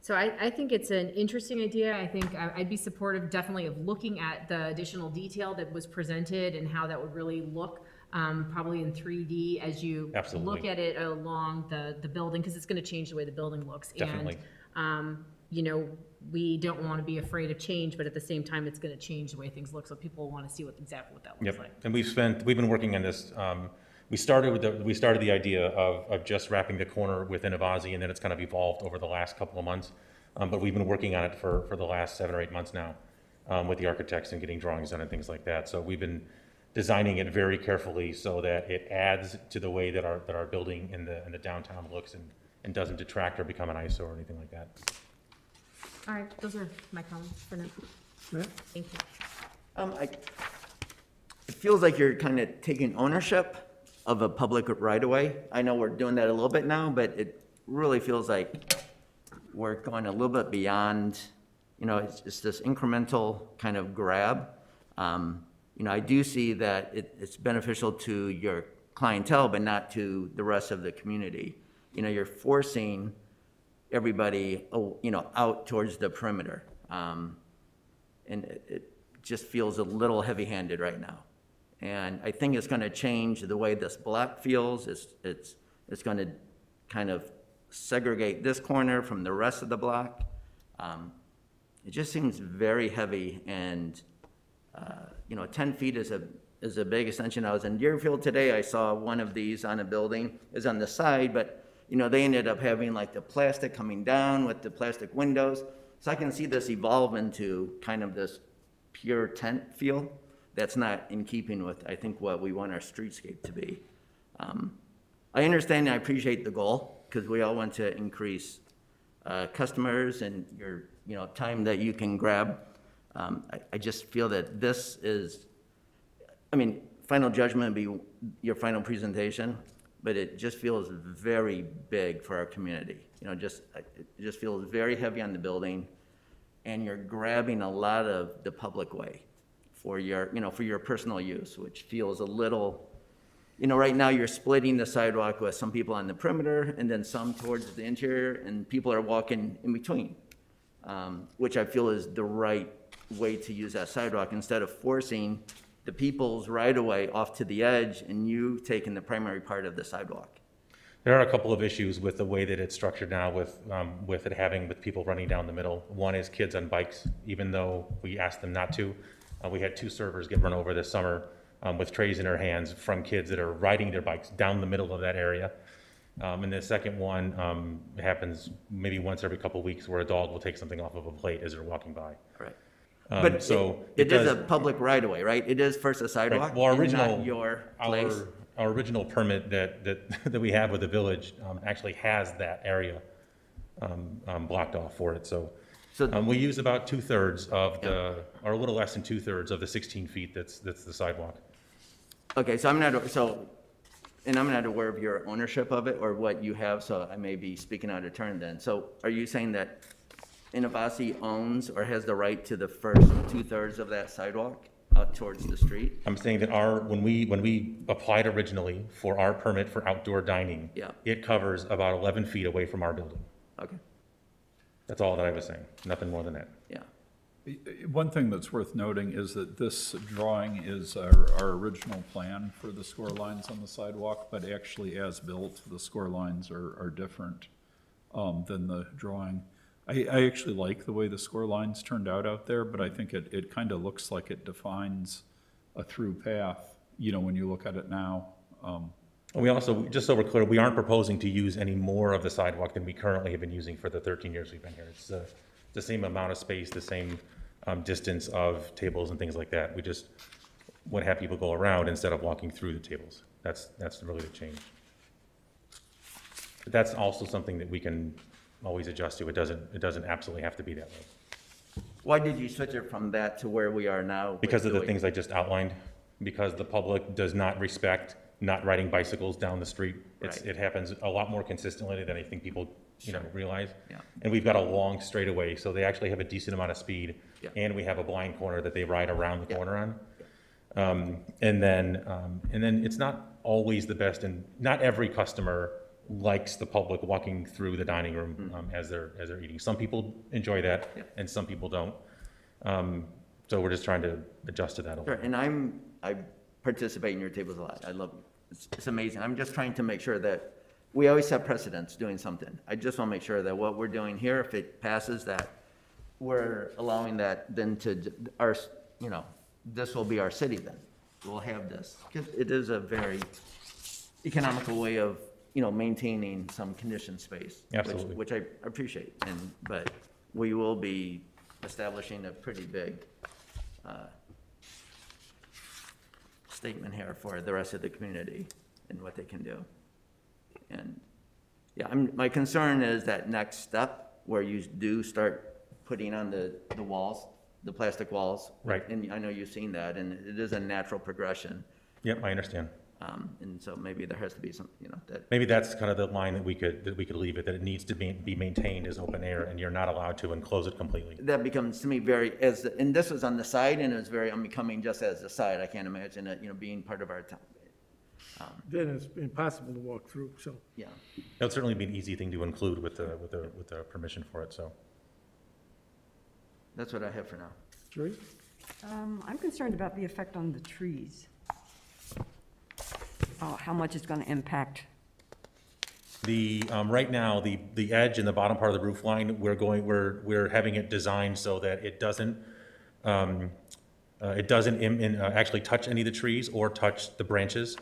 So I, I think it's an interesting idea. I think I- I'd be supportive definitely of looking at the additional detail that was presented and how that would really look, um, probably in three D as you Absolutely. look at it along the, the building, because it's gonna change the way the building looks. Definitely. And, um, you know, we don't wanna be afraid of change, but at the same time, it's gonna change the way things look, so people wanna see what, exactly what that looks Yep, like. and we've spent, we've been working on this, um, we started with the, we started the idea of, of just wrapping the corner with Inovasi, and then it's kind of evolved over the last couple of months. Um, but we've been working on it for, for the last seven or eight months now, um, with the architects and getting drawings done and things like that. So we've been designing it very carefully so that it adds to the way that our, that our building in the, in the downtown looks and, and doesn't detract or become an eyesore or anything like that. All right, those are my comments for now. Yeah. Thank you. Um, I, it feels like you're kind of taking ownership of a public right-of-way. I know we're doing that a little bit now, but it really feels like we're going a little bit beyond, you know, it's, it's this incremental kind of grab. Um, you know, I do see that it, it's beneficial to your clientele, but not to the rest of the community. You know, you're forcing everybody, oh, you know, out towards the perimeter. Um, and it, it just feels a little heavy-handed right now. And I think it's gonna change the way this block feels, it's, it's, it's gonna kind of segregate this corner from the rest of the block. Um, It just seems very heavy and, uh, you know, ten feet is a, is a big extension. I was in Deerfield today, I saw one of these on a building, is on the side, but, you know, they ended up having like the plastic coming down with the plastic windows. So I can see this evolve into kind of this pure tent feel that's not in keeping with, I think, what we want our streetscape to be. Um, I understand and I appreciate the goal, because we all want to increase uh, customers and your, you know, time that you can grab. Um, I, I just feel that this is, I mean, final judgment would be your final presentation, but it just feels very big for our community. You know, just, it just feels very heavy on the building, and you're grabbing a lot of the public way for your, you know, for your personal use, which feels a little, you know, right now you're splitting the sidewalk with some people on the perimeter and then some towards the interior, and people are walking in between, um, which I feel is the right way to use that sidewalk, instead of forcing the people's right-of-way off to the edge and you taking the primary part of the sidewalk. There are a couple of issues with the way that it's structured now with, um, with it having, with people running down the middle. One is kids on bikes, even though we ask them not to. Uh, we had two servers get run over this summer, um, with trays in their hands from kids that are riding their bikes down the middle of that area. Um, and the second one, um, happens maybe once every couple of weeks where a dog will take something off of a plate as they're walking by. Right. Um, But so it is does- a public right-of-way, right? It is first a Right. sidewalk Well, our original. not your place. Our, our original permit that, that, that we have with the village, um, actually has that area, um, um, blocked off for it, so. So- Um, we use about two-thirds of the, or a little less than two-thirds of the sixteen feet that's, that's the sidewalk. Okay, so I'm not, so, and I'm not aware of your ownership of it or what you have, so I may be speaking out of turn then. So are you saying that Inovasi owns or has the right to the first two-thirds of that sidewalk out towards the street? I'm saying that our, when we, when we applied originally for our permit for outdoor dining, Yeah. it covers about 11 feet away from our building. Okay, That's all that I was saying, nothing more than that. yeah. One thing that's worth noting is that this drawing is our, our original plan for the score lines on the sidewalk, but actually as built, the score lines are, are different um, than the drawing. I, I actually like the way the score lines turned out out there, but I think it, it kind of looks like it defines a through path, you know, when you look at it now. Um, And we also, just so we're clear, we aren't proposing to use any more of the sidewalk than we currently have been using for the 13 years we've been here. It's the same amount of space, the same um, distance of tables and things like that. We just would have people go around instead of walking through the tables. That's, that's really the change. But that's also something that we can always adjust to. It doesn't, it doesn't absolutely have to be that way. Why did you switch it from that to where we are now? with Because of the things I just outlined, because the public does not respect not riding bicycles down the street. It's, Right. it happens a lot more consistently than I think people, you know, realize. Yeah. And we've got a long straightaway, so they actually have a decent amount of speed. Yeah. And we have a blind corner that they ride around the Yeah. corner on. Um, and then, um, and then it's not always the best, and not every customer likes the public walking through the dining room, um, as they're, as they're eating. Some people enjoy that, Mm-hmm. Yeah. and some people don't. Um, so we're just trying to adjust to that a little. bit. and I'm, I participate in your tables a lot. I love, it's, it's amazing. I'm just trying to make sure that, we always have precedents doing something. I just want to make sure that what we're doing here, if it passes, that we're allowing that then to, our, you know, this will be our city then. We'll have this. 'Cause It is a very economical way of, you know, maintaining some conditioned space. which- Absolutely. Which I appreciate, and, but we will be establishing a pretty big, uh, statement here for the rest of the community and what they can do. And, yeah, I'm, my concern is that next step where you do start putting on the, the walls, the plastic walls. Right. And I know you've seen that, and it is a natural progression. Yep, I understand. Um, and so maybe there has to be some, you know, that, Maybe that's kind of the line that we could, that we could leave it, that it needs to be, be maintained as open air, and you're not allowed to enclose it completely. that becomes to me very, as, and this was on the side, and it was very unbecoming just as the side. I can't imagine it, you know, being part of our town. Um, Then it's impossible to walk through, so. Yeah. That would certainly be an easy thing to include with the, with the, with the permission for it, so. That's what I have for now. Jerry? Um, I'm concerned about the effect on the trees. Uh, How much it's going to impact. The, um, right now, the, the edge and the bottom part of the roof line, we're going, we're, we're having it designed so that it doesn't, um, uh, it doesn't im- in, uh, actually touch any of the trees or touch the branches.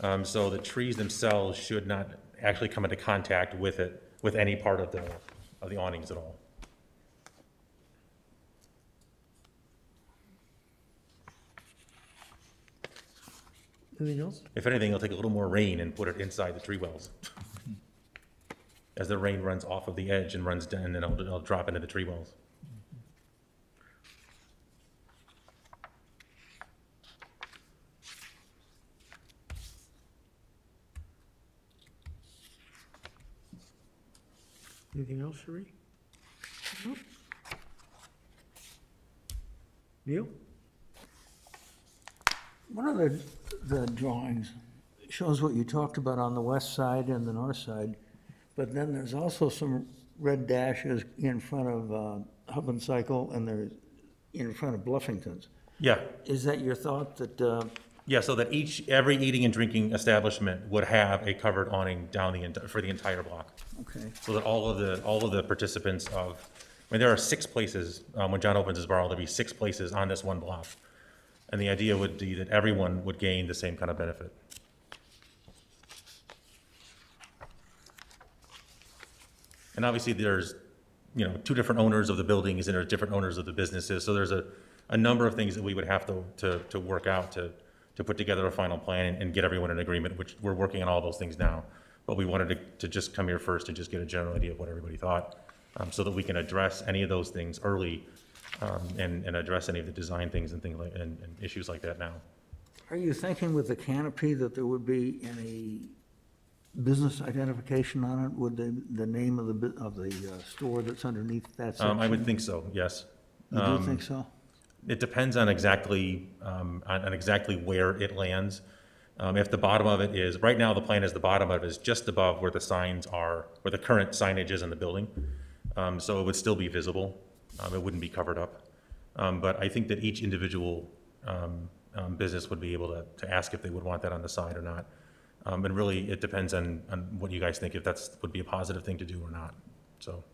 Um, so the trees themselves should not actually come into contact with it, with any part of the, of the awnings at all. Anything else? If anything, it'll take a little more rain and put it inside the tree wells. As the rain runs off of the edge and runs down, then it'll, it'll drop into the tree wells. Anything else, Sheree? Neil? One of the, the drawings shows what you talked about on the west side and the north side, but then there's also some red dashes in front of uh, Hub and Cycle and there's in front of Bluffington's. Yeah, Is that your thought, that, uh, yeah, so that each, every eating and drinking establishment would have a covered awning down the, enti- for the entire block. okay, So that all of the, all of the participants of, I mean, there are six places, um, when John opens his bar, there'll be six places on this one block. And the idea would be that everyone would gain the same kind of benefit. And obviously, there's, you know, two different owners of the buildings and there's different owners of the businesses. So there's a, a number of things that we would have to, to, to work out to, to put together a final plan and- and get everyone in agreement, which we're working on all those things now. But we wanted to, to just come here first and just get a general idea of what everybody thought, um, so that we can address any of those things early, um, and, and address any of the design things and things like, and, and issues like that now. are you thinking with the canopy that there would be any business identification on it? Would the, the name of the, bu- of the uh, store that's underneath that section? Um, I would think so, yes. You do Um, think so? It depends on exactly, um, on, on exactly where it lands. Um, if the bottom of it is, right now, the plan is the bottom of it is just above where the signs are, where the current signage is in the building. Um, so it would still be visible, um, it wouldn't be covered up. Um, but I think that each individual, um, um, business would be able to, to ask if they would want that on the side or not. Um, and really, it depends on, on what you guys think, if that would be a positive thing to do or not, so.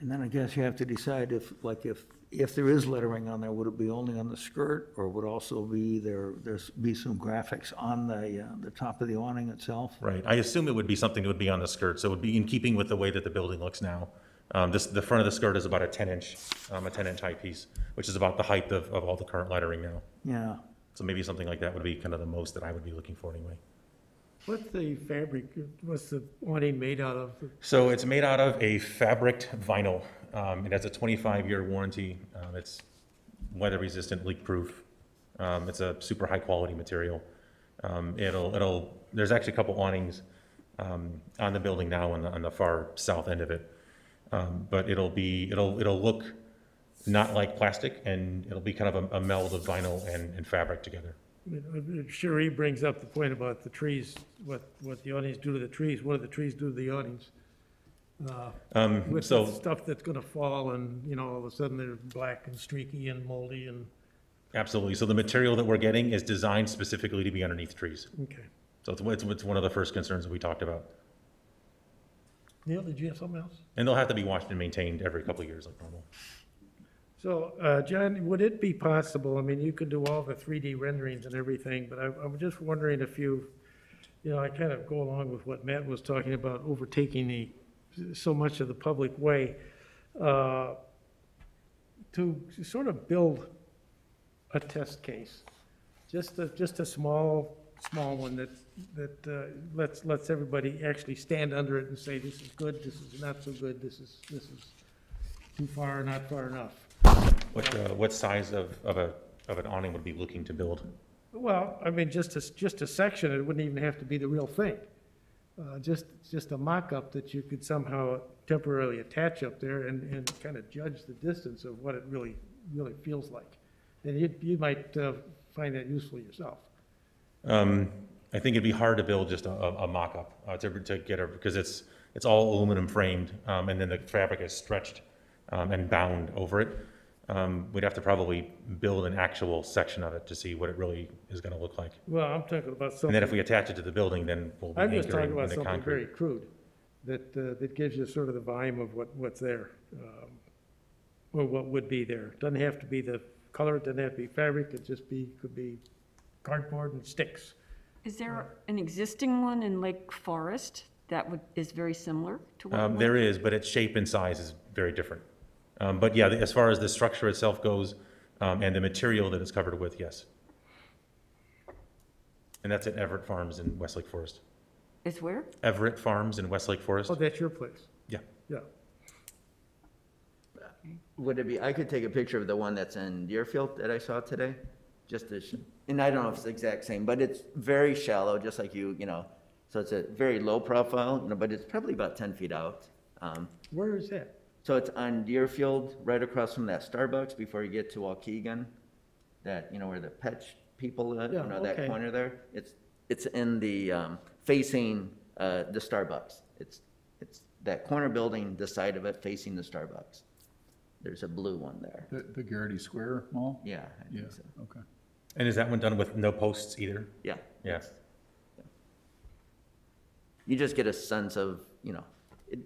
And then I guess you have to decide if, like, if, if there is lettering on there, would it be only on the skirt? Or would also be there, there's be some graphics on the, uh, the top of the awning itself? Right, I assume it would be something that would be on the skirt, so it would be in keeping with the way that the building looks now. Um, this, the front of the skirt is about a ten inch, um, a ten inch high piece, which is about the height of, of all the current lettering now. Yeah. So maybe something like that would be kind of the most that I would be looking for anyway. What's the fabric, what's the awning made out of? So it's made out of a fabric vinyl. Um, it has a twenty-five year warranty. Um, it's weather resistant, leak proof. Um, it's a super high quality material. Um, it'll, it'll, there's actually a couple awnings, um, on the building now on the, on the far south end of it. Um, but it'll be, it'll, it'll look not like plastic and it'll be kind of a, a meld of vinyl and, and fabric together. I mean, uh, Cherie brings up the point about the trees, what, what the awnings do to the trees, what do the trees do to the awnings? Uh, Um, With so. the stuff that's gonna fall and, you know, all of a sudden they're black and streaky and moldy and, Absolutely. So the material that we're getting is designed specifically to be underneath trees. okay. So it's, it's, it's one of the first concerns that we talked about. Neil, did you have something else? And they'll have to be washed and maintained every couple of years like normal. So, uh, John, would it be possible, I mean, you could do all the 3D renderings and everything, but I, I'm just wondering if you, you know, I kind of go along with what Matt was talking about, overtaking the, so much of the public way, uh, to sort of build a test case, just a, just a small, small one that, that uh, lets, lets everybody actually stand under it and say, this is good, this is not so good, this is, this is too far, not far enough. What, uh, what size of, of a, of an awning would be looking to build? Well, I mean, just a, just a section, it wouldn't even have to be the real thing. Uh, just, just a mock-up that you could somehow temporarily attach up there and, and kind of judge the distance of what it really, really feels like. And you, you might, uh, find that useful yourself. Um, I think it'd be hard to build just a, a mock-up, uh, to, to get a, because it's, it's all aluminum framed, um, and then the fabric is stretched, um, and bound over it. Um, we'd have to probably build an actual section of it to see what it really is gonna look like. Well, I'm talking about something. And then if we attach it to the building, then we'll be I'm just talking anchoring in about the something very concrete. crude, that, uh, that gives you sort of the volume of what, what's there. um, Or what would be there. Doesn't have to be the color, it doesn't have to be fabric, it just be, could be cardboard and sticks. Is there an existing one in Lake Forest that would, is very similar to what? Um, there is, but its shape and size is very different. Um, but yeah, the- as far as the structure itself goes, um, and the material that it's covered with, yes. And that's at Everett Farms in Westlake Forest. Is where? Everett Farms in Westlake Forest? Oh, that's your place? Yeah. Yeah. Would it be, I could take a picture of the one that's in Deerfield that I saw today, just to, sh- and I don't know if it's the exact same, but it's very shallow, just like you, you know, so it's a very low profile, you know, but it's probably about ten feet out. Um, Where is that? So it's on Deerfield, right across from that Starbucks before you get to Waukegan, that, you know, where the pet sh- people, live, you Yeah, know, that okay. corner there. It's, it's in the, um, facing, uh, the Starbucks. It's, it's that corner building, the side of it facing the Starbucks. There's a blue one there. The, the Garrity Square Mall? Yeah, I Yeah, think so. okay. And is that one done with no posts either? Yeah. Yeah. You just get a sense of, you know, it,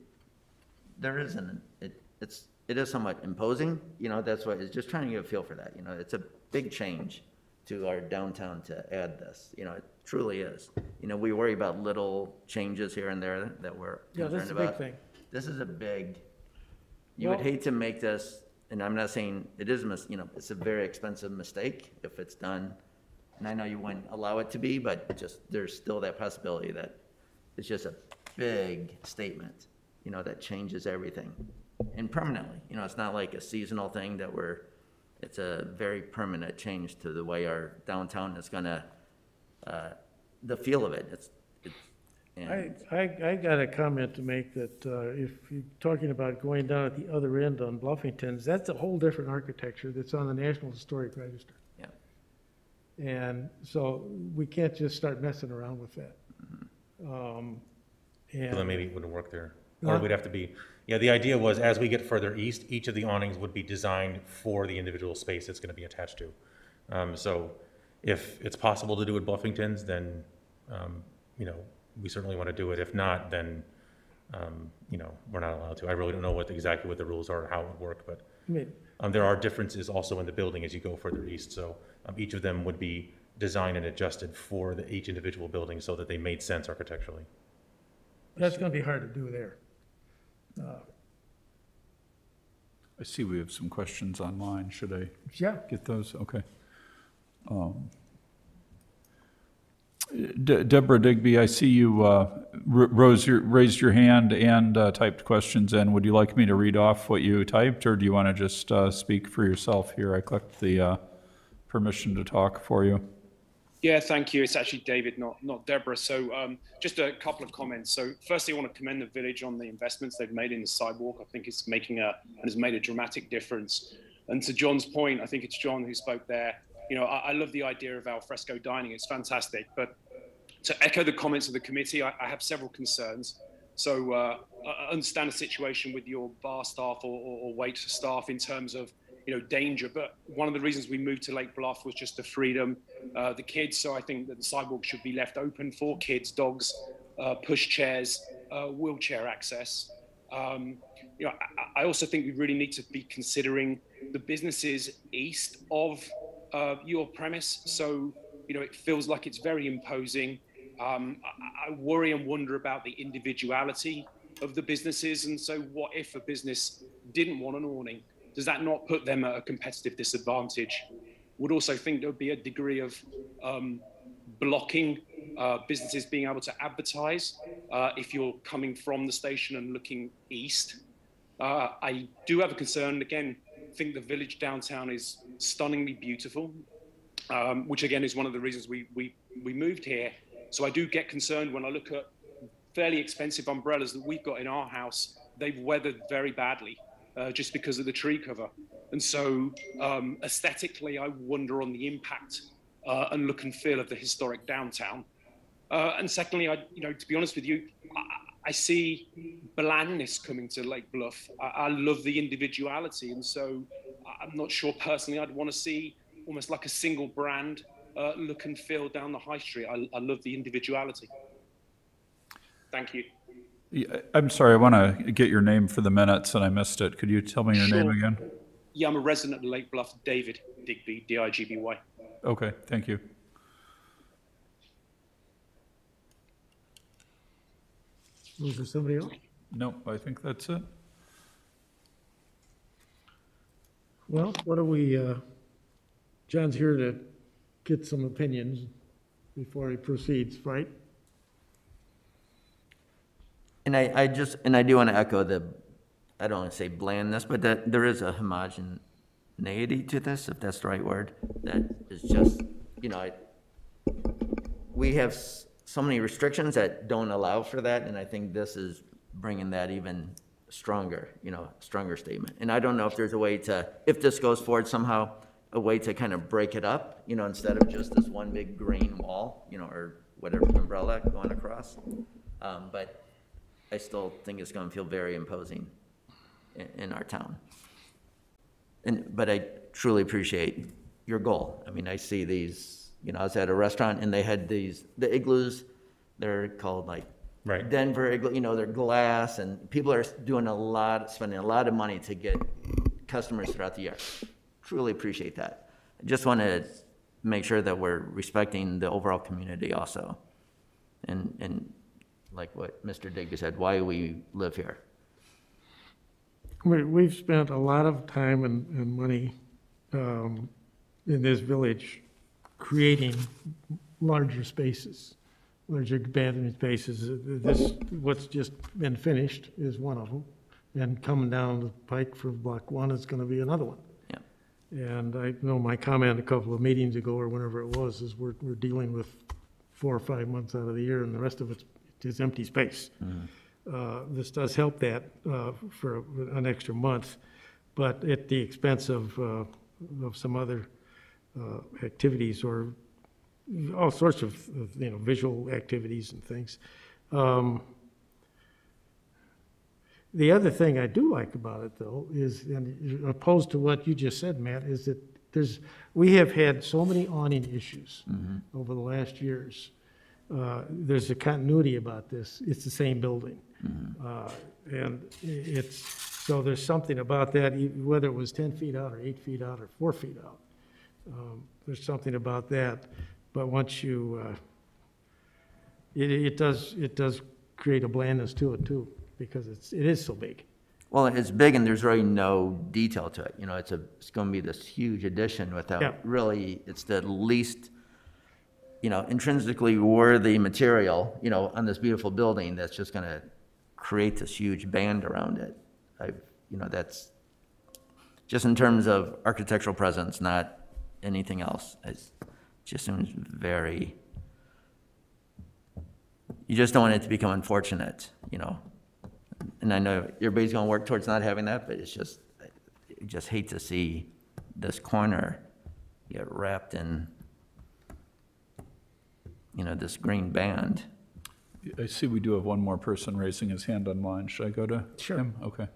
there isn't, it, it's, it is somewhat imposing, you know, that's why, it's just trying to get a feel for that, you know, it's a big change to our downtown to add this, you know, it truly is. You know, we worry about little changes here and there that we're Yeah, this concerned is a big about. thing. This is a big, you would Well- hate to make this, and I'm not saying it is a mis, you know, it's a very expensive mistake if it's done. And I know you wouldn't allow it to be, but just, there's still that possibility that it's just a big statement, you know, that changes everything. And permanently, you know, it's not like a seasonal thing that we're, it's a very permanent change to the way our downtown is gonna, uh, the feel of it. It's, it's I, And, I, I got a comment to make that, uh, if you're talking about going down at the other end on Bluffington's, that's a whole different architecture that's on the National Historic Register. yeah, And so we can't just start messing around with that. Um, So then And, maybe it wouldn't work there. Or Huh? we'd have to be, yeah, the idea was as we get further east, each of the awnings would be designed for the individual space it's gonna be attached to. Um, so if it's possible to do at Bluffington's, then, um, you know, we certainly wanna do it. If not, then, um, you know, we're not allowed to. I really don't know what, exactly what the rules are, or how it would work, but, I um, there are differences also in the building as you go further east, so, um, each of them would be designed and adjusted for the, each individual building so that they made sense architecturally. that's gonna be hard to do there. I see we have some questions online. Should I Yeah, get those? Okay. Um, De- Deborah Digby, I see you uh, rose your, raised your hand and uh, typed questions in. Would you like me to read off what you typed, or do you want to just uh, speak for yourself here? I clicked the uh, permission to talk for you. Yeah, thank you. It's actually David, not not Deborah. So um, just a couple of comments. So firstly, I want to commend the village on the investments they've made in the sidewalk. I think it's making a and has made a dramatic difference. And to John's point, I think it's John who spoke there. You know, I, I love the idea of alfresco dining. It's fantastic. But to echo the comments of the committee, I, I have several concerns. So uh, I understand the situation with your bar staff or, or, or wait staff in terms of you know danger. But one of the reasons we moved to Lake Bluff was just the freedom, uh, the kids. So I think that the sidewalk should be left open for kids, dogs, uh, push chairs, uh, wheelchair access. Um, you know, I, I also think we really need to be considering the businesses east of uh, your premise. So you know, it feels like it's very imposing. Um, I, I worry and wonder about the individuality of the businesses. And so, what if a business didn't want an awning? Does that not put them at a competitive disadvantage? Would also think there would be a degree of um, blocking uh, businesses being able to advertise uh, if you're coming from the station and looking east. Uh, I do have a concern. Again, think the village downtown is stunningly beautiful, um, which again is one of the reasons we, we, we moved here. So I do get concerned when I look at fairly expensive umbrellas that we've got in our house. They've weathered very badly uh, just because of the tree cover. And so um, aesthetically, I wonder on the impact uh, and look and feel of the historic downtown. Uh, and secondly, I, you know, to be honest with you, I, I see blandness coming to Lake Bluff. I, I love the individuality, and so I'm not sure personally I'd want to see almost like a single brand uh, look and feel down the high street. I, I love the individuality. Thank you. Yeah, I'm sorry, I want to get your name for the minutes, and I missed it. Could you tell me your name again? Yeah, I'm a resident of Lake Bluff, David Digby, D I G B Y. Okay, thank you. was there somebody else? No, I think that's it. Well, what do we, uh, John's here to get some opinions before he proceeds, right? and I, I just, and I do want to echo the, I don't want to say blandness, but that there is a homogeneity to this, if that's the right word, that is just, you know, I, we have so many restrictions that don't allow for that, and I think this is bringing that even stronger, you know, stronger statement. And I don't know if there's a way to, if this goes forward somehow, a way to kind of break it up, you know, instead of just this one big green wall, you know, or whatever umbrella going across. Um, but I still think it's gonna feel very imposing in, in our town. And, but I truly appreciate your goal. I mean, I see these, you know, I was at a restaurant and they had these, the igloos, they're called like Right. Denver igloo, you know, they're glass and people are doing a lot, spending a lot of money to get customers throughout the year. Truly appreciate that. I just want to make sure that we're respecting the overall community also. And, and like what Mr. Digby said, why we live here. We, we've spent a lot of time and, and money, um, in this village creating larger spaces, larger bathroom spaces. This, what's just been finished is one of them. And coming down the pike for block one is gonna be another one. And I know my comment a couple of meetings ago or whenever it was, is we're, we're dealing with four or five months out of the year and the rest of it's his empty space. Uh, This does help that uh, for an extra month, but at the expense of, uh, of some other uh, activities or all sorts of, of, you know, visual activities and things. Um, The other thing I do like about it, though, is, and opposed to what you just said, Matt, is that there's, we have had so many awning issues over the last years. Uh, There's a continuity about this. It's the same building. Uh, And it's, so there's something about that, whether it was 10 feet out or eight feet out or four feet out. Um, There's something about that. But once you, uh, it, it does, it does create a blandness to it too, because it's, it is so big. Well, it's big and there's really no detail to it, you know, it's a, it's gonna be this huge addition Yeah. without really, it's the least, you know, intrinsically worthy material, you know, on this beautiful building that's just gonna create this huge band around it. I, you know, that's, just in terms of architectural presence, not anything else. It's just seems very, you just don't want it to become unfortunate, you know? And I know everybody's gonna work towards not having that, but it's just, I just hate to see this corner get wrapped in, you know, this green band. I see we do have one more person raising his hand online. Should I go to Sure. him? Okay.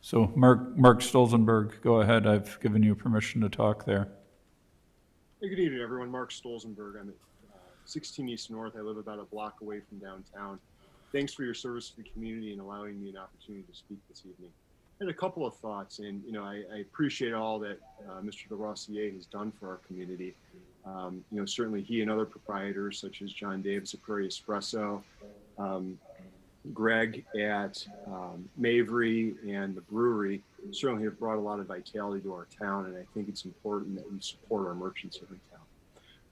So Mark, Mark Stolzenberg, go ahead. I've given you permission to talk there. Hey, good evening, everyone. Mark Stolzenberg. I'm at uh, 16 East North. I live about a block away from downtown. Thanks for your service to the community and allowing me an opportunity to speak this evening. I had a couple of thoughts, and you know, I, I appreciate all that uh, Mr. des Rosiers has done for our community. Um, you know, certainly he and other proprietors such as John Davis at Prairie Espresso, um, Greg at um, Mavery and the brewery certainly have brought a lot of vitality to our town, and I think it's important that we support our merchants here in town.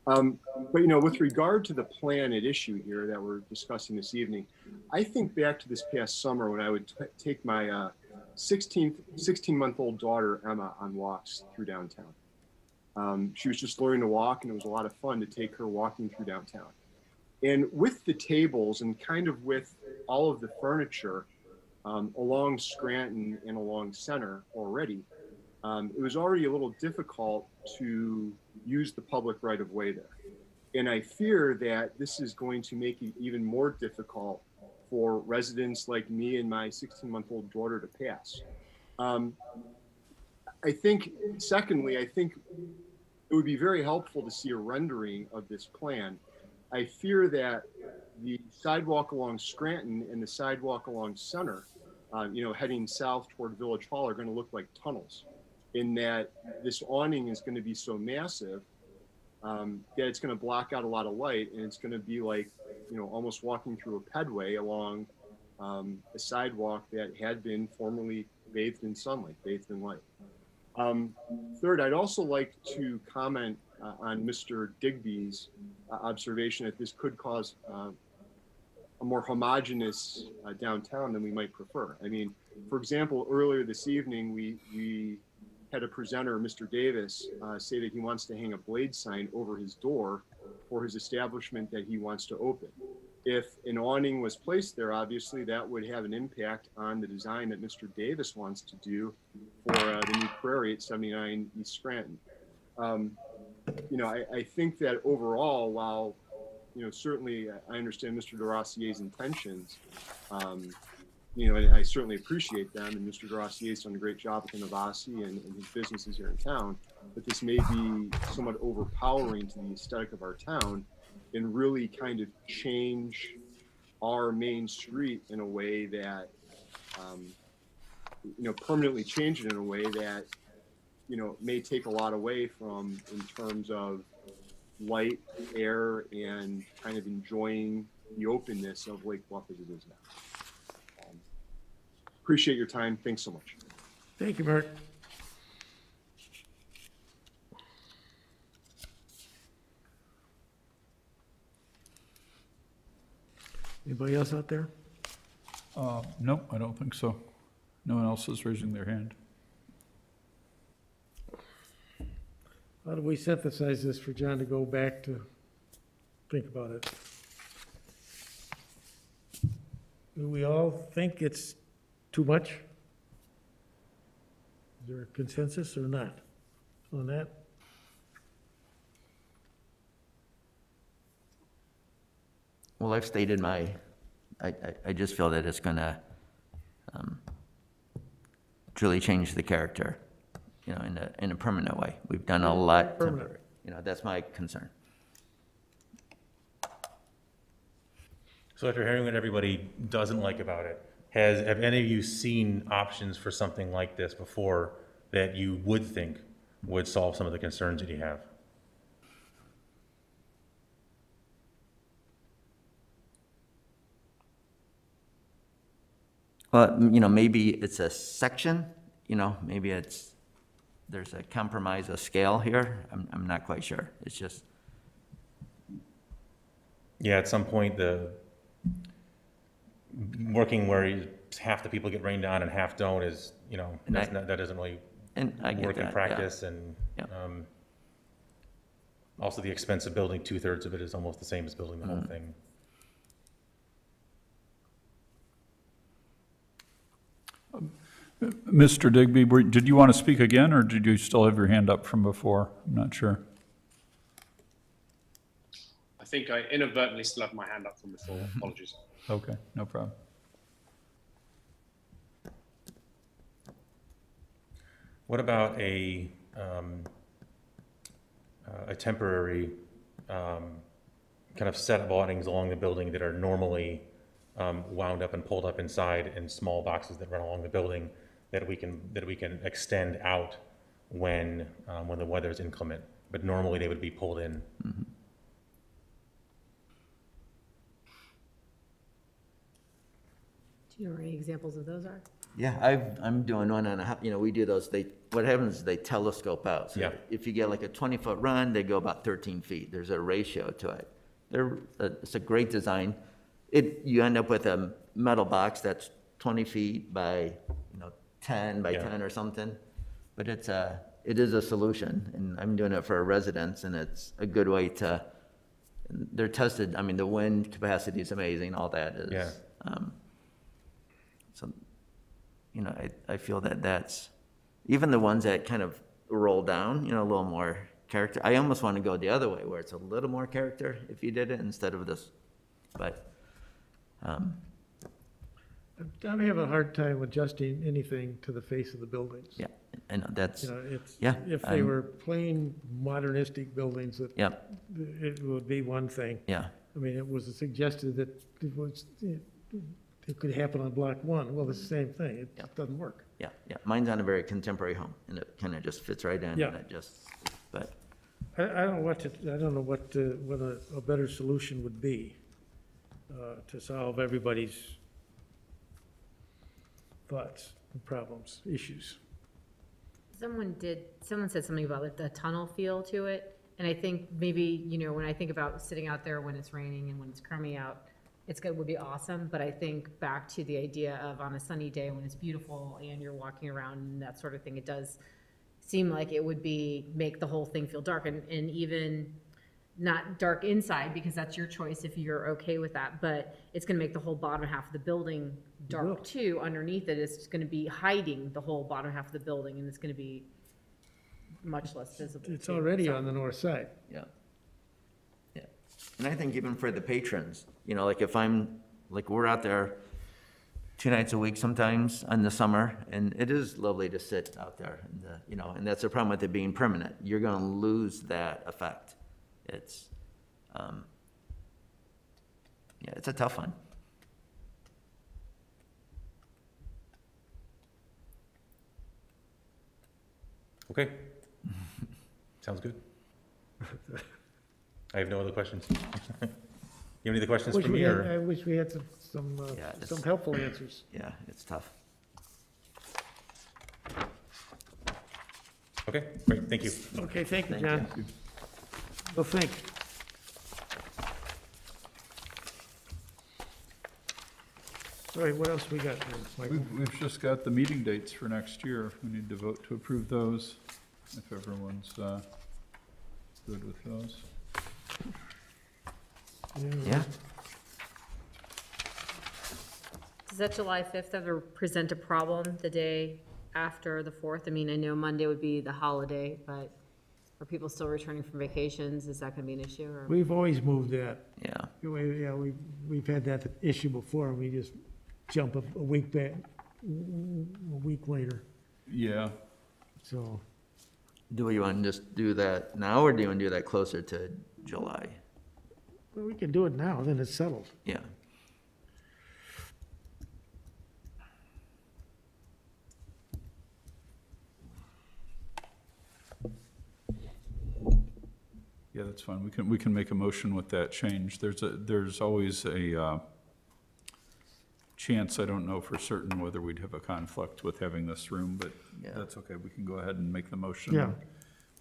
Um, but you know, with regard to the plan at issue here that we're discussing this evening, I think back to this past summer when I would take my uh, 16 16 month old daughter Emma on walks through downtown. Um, she was just learning to walk, and it was a lot of fun to take her walking through downtown. And with the tables and kind of with all of the furniture um, along Scranton and along Center already, um, it was already a little difficult to use the public right of way there. And I fear that this is going to make it even more difficult for residents like me and my 16 month old daughter to pass. Um, I think, secondly, I think it would be very helpful to see a rendering of this plan. I fear that the sidewalk along Scranton and the sidewalk along Center, uh, you know, heading south toward Village Hall are going to look like tunnels in that this awning is going to be so massive um, that it's going to block out a lot of light and it's going to be like, you know, almost walking through a pedway along um, a sidewalk that had been formerly bathed in sunlight, bathed in light. Um, third, I'd also like to comment uh, on Mr. Digby's uh, observation that this could cause uh, a more homogeneous uh, downtown than we might prefer. I mean, for example, earlier this evening, we, we had a presenter, Mr. Davis, uh, say that he wants to hang a blade sign over his door for his establishment that he wants to open. If an awning was placed there, obviously that would have an impact on the design that Mr. Davis wants to do for uh, the new Prairie at 79 East Scranton. Um, you know, I, I think that overall, while you know certainly I understand Mr. des Rosiers's intentions, um, you know, and I certainly appreciate them, and Mr. des Rosiers's done a great job with Inovasi and, and his businesses here in town. But this may be somewhat overpowering to the aesthetic of our town, and really kind of change our main street in a way that, um, you know, permanently change it in a way that, you know, may take a lot away from in terms of light, air, and kind of enjoying the openness of Lake Bluff as it is now. Appreciate your time. Thanks so much. Thank you, Mark. Anybody else out there? Uh, Nope, I don't think so. No one else is raising their hand. How do we synthesize this for John to go back to think about it? Do we all think it's too much? Is there a consensus or not on that? Well, I've stated my, I, I, I just feel that it's gonna, um, truly change the character, you know, in a, in a permanent way. We've done a lot. Permanent. temporary. You know, that's my concern. So after hearing what everybody doesn't like about it, has, have any of you seen options for something like this before that you would think would solve some of the concerns that you have? Well, you know, maybe it's a section, you know, maybe it's, there's a compromise, a scale here. I'm, I'm not quite sure. It's just, Yeah, at some point, the, working where you- half the people get rained on and half don't is, you know, And that's I- not, that doesn't really and I get work in that, yeah. practice and, Yeah. um, also the expense of building two-thirds of it is almost the same as building the whole Mm. thing. Mr. Digby, were- did you want to speak again, or did you still have your hand up from before? I'm not sure. I think I inadvertently still have my hand up from before. Apologies. Okay, no problem. What about a, um, uh, a temporary, um, kind of set of awnings along the building that are normally, um, wound up and pulled up inside in small boxes that run along the building that we can, that we can extend out when, um, when the weather is inclement, but normally they would be pulled in. Do you know where any examples of those are? Yeah, I've, I'm doing one and a half, you know, we do those, they, what happens is they telescope out. So Yeah. If you get like a twenty-foot run, they go about thirteen feet. There's a ratio to it. They're, uh, it's a great design. It, you end up with a metal box that's twenty feet by, you know, ten by Yeah. ten or something. But it's a, it is a solution, and I'm doing it for our residents, and it's a good way to, they're tested, I mean, the wind capacity is amazing, all that is. Yeah. um, So, you know, I, I feel that that's, even the ones that kind of roll down, you know, a little more character. I almost want to go the other way, where it's a little more character if you did it instead of this, but, um, I'm having a hard time adjusting anything to the face of the buildings. yeah, I know, that's, You know, it's, Yeah, if they I'm- were plain modernistic buildings, that yeah, it would be one thing. yeah, I mean, it was suggested that it was, it it could happen on block one. Well, it's the same thing. It Yeah. doesn't work. yeah, yeah. Mine's on a very contemporary home, and it kind of just fits right in, Yeah. and it just, but, I, I don't know what to, I don't know what, uh, what a, a better solution would be uh, to solve everybody's thoughts, and problems, issues. Someone did, someone said something about like the tunnel feel to it. And I think maybe, you know, when I think about sitting out there when it's raining and when it's crummy out, it's good, would be awesome. But I think back to the idea of on a sunny day when it's beautiful and you're walking around and that sort of thing, it does seem like it would be, make the whole thing feel dark and, and even not dark inside because that's your choice if you're okay with that. But it's gonna make the whole bottom half of the building will. dark too. Underneath it, it's gonna be hiding the whole bottom half of the building and it's gonna be much less visible. It's too. already So- on the north side. yeah. Yeah, and I think even for the patrons, you know, like if I'm, like, we're out there two nights a week sometimes in the summer, and it is lovely to sit out there, and, uh, you know, and that's the problem with it being permanent. You're gonna lose that effect. It's, um, yeah, it's a tough one. Okay. Sounds good. I have no other questions. You have any other questions Wish for we me, had, or? I wish we had some, some, uh, Yeah, it's- some helpful answers. Yeah, it's tough. Okay, great, thank you. Okay, thank you, Thank John. Well, think. All right, what else we got here, Michael? We've, we've just got the meeting dates for next year. We need to vote to approve those, if everyone's, uh, good with those. Yeah, Does that July 5th ever present a problem the day after the 4th? I mean, I know Monday would be the holiday, but are people still returning from vacations? Is that going to be an issue or? We've always moved that. Yeah. We- Yeah, we, we've had that issue before, and we just jump a, a week back, a week later, Yeah, so. Do we want to just do that now, or do you want to do that closer to July? Well, we can do it now, then it's settled. Yeah. yeah, that's fine. We can, we can make a motion with that change. There's a, there's always a uh, chance, I don't know for certain whether we'd have a conflict with having this room, but Yeah. that's okay. We can go ahead and make the motion. Yeah.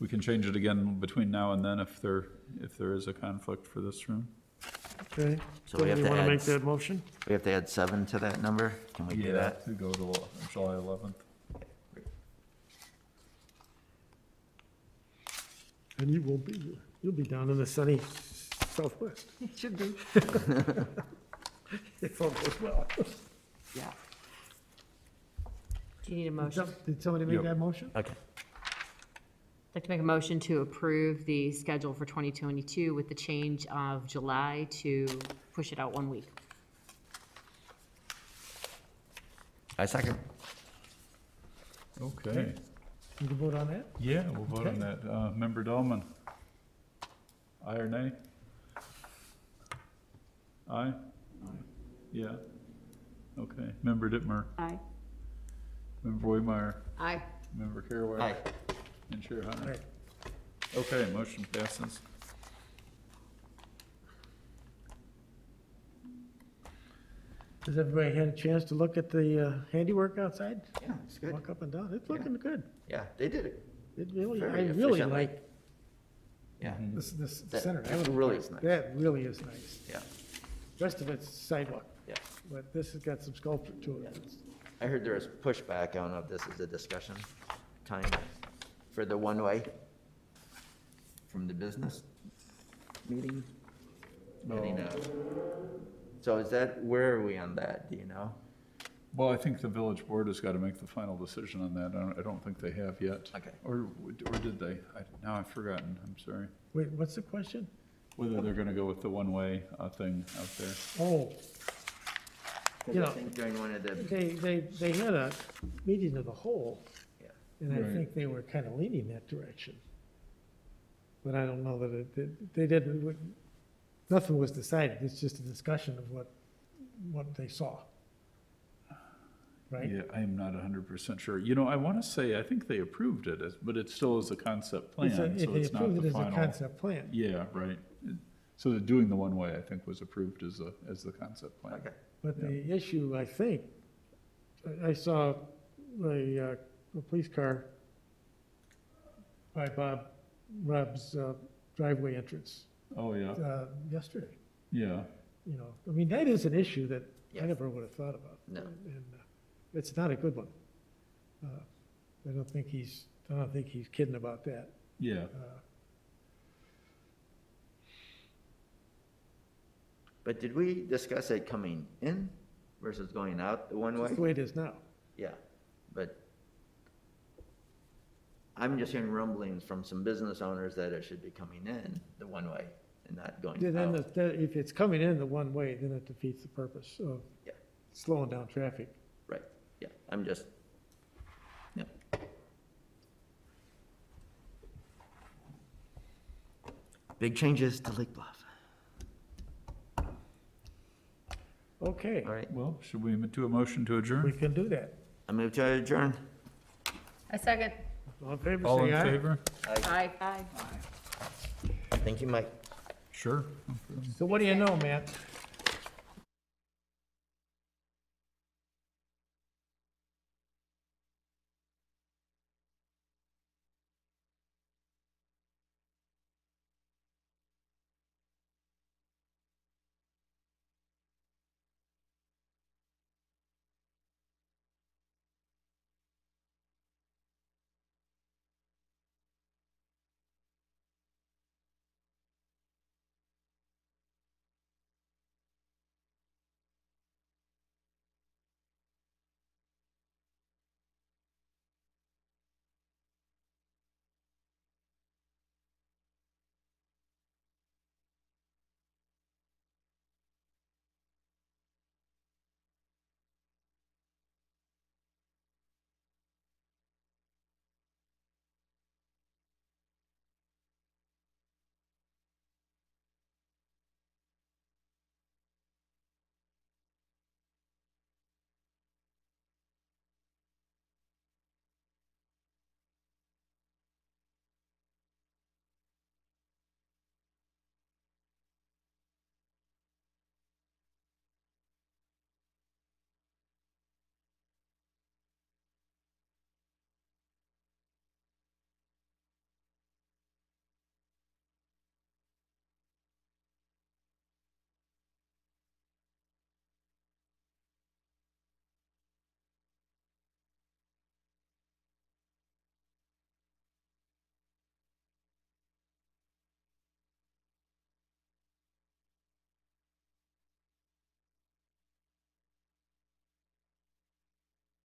We can change it again between now and then if there, if there is a conflict for this room. Okay? So we have to Want to add make that motion? We have to add seven to that number? Can we do that? To go to July 11th. And you will be, you'll be down in the sunny southwest. Should be. If all goes well. Yeah. Do you need a motion? Did somebody make Yep. that motion? Okay. I'd like to make a motion to approve the schedule for 2022 with the change of July to push it out one week. I second. Okay. You can vote on that? Yeah, we'll vote on that. Uh, Member Dahlman? Aye or nay? Aye? Yeah? Okay. Member Dittmer? Aye. Member Waymire? Aye. Member Caraway? Aye. And Chair Hunter? Aye. Okay, motion passes. Has everybody had a chance to look at the uh, handiwork outside? Yeah, it's good. Walk up and down, it's looking good. Yeah, they did it. It really, I Very really efficiently. like Yeah. this, this That center. That was- really is nice. That really is nice. Yeah. Rest of it's sidewalk, Yeah. but this has got some sculpture to it. It's- I heard there was pushback. I don't know if this is a discussion time for the one-way from the business meeting. Getting No. out. So is that, where are we on that? Do you know? Well, I think the village board has got to make the final decision on that. I don't, I don't think they have yet. Okay. Or, or did they? I, now I've forgotten, I'm sorry. Wait, what's the question? Whether they're going to go with the one-way uh, thing out there. Oh, Because You I know- think during one of the, they, they, they had a meeting of the whole, yeah, and I Right. think they were kind of leaning that direction. But I don't know that it, that- they didn't, nothing was decided, it's just a discussion of what, what they saw. Right? Yeah, I am not hundred percent sure. You know, I want to say, I think they approved it, as- but it still is a concept plan, It's a- so They it's not approved the it as a final. concept plan. Yeah, right. So the doing the one-way, I think, was approved as a, as the concept plan. okay. But the issue, I think, I- I saw a, uh, a police car by Bob, Rob's uh, driveway entrance, Oh, yeah, uh, yesterday, yeah. you know. I mean, that is an issue that I Yeah. never would have thought about. No. And uh, it's not a good one. Uh, I don't think he's, I don't think he's kidding about that. Yeah, Uh, But did we discuss it coming in versus going out the one way? It's the way it is now. Yeah, but I'm just hearing rumblings from some business owners that it should be coming in the one way and not going Then out. the- the- if it's coming in the one way, then it defeats the purpose of Yeah. slowing down traffic. Right, yeah, I'm just, yeah. Big changes to Lake Bluff. Okay, All right, well, should we do a motion to adjourn? we can do that. I move to adjourn. I second. All in favor, All in say aye. favor? Aye. Aye. Thank you, Mike. Sure. So what do you know, Matt?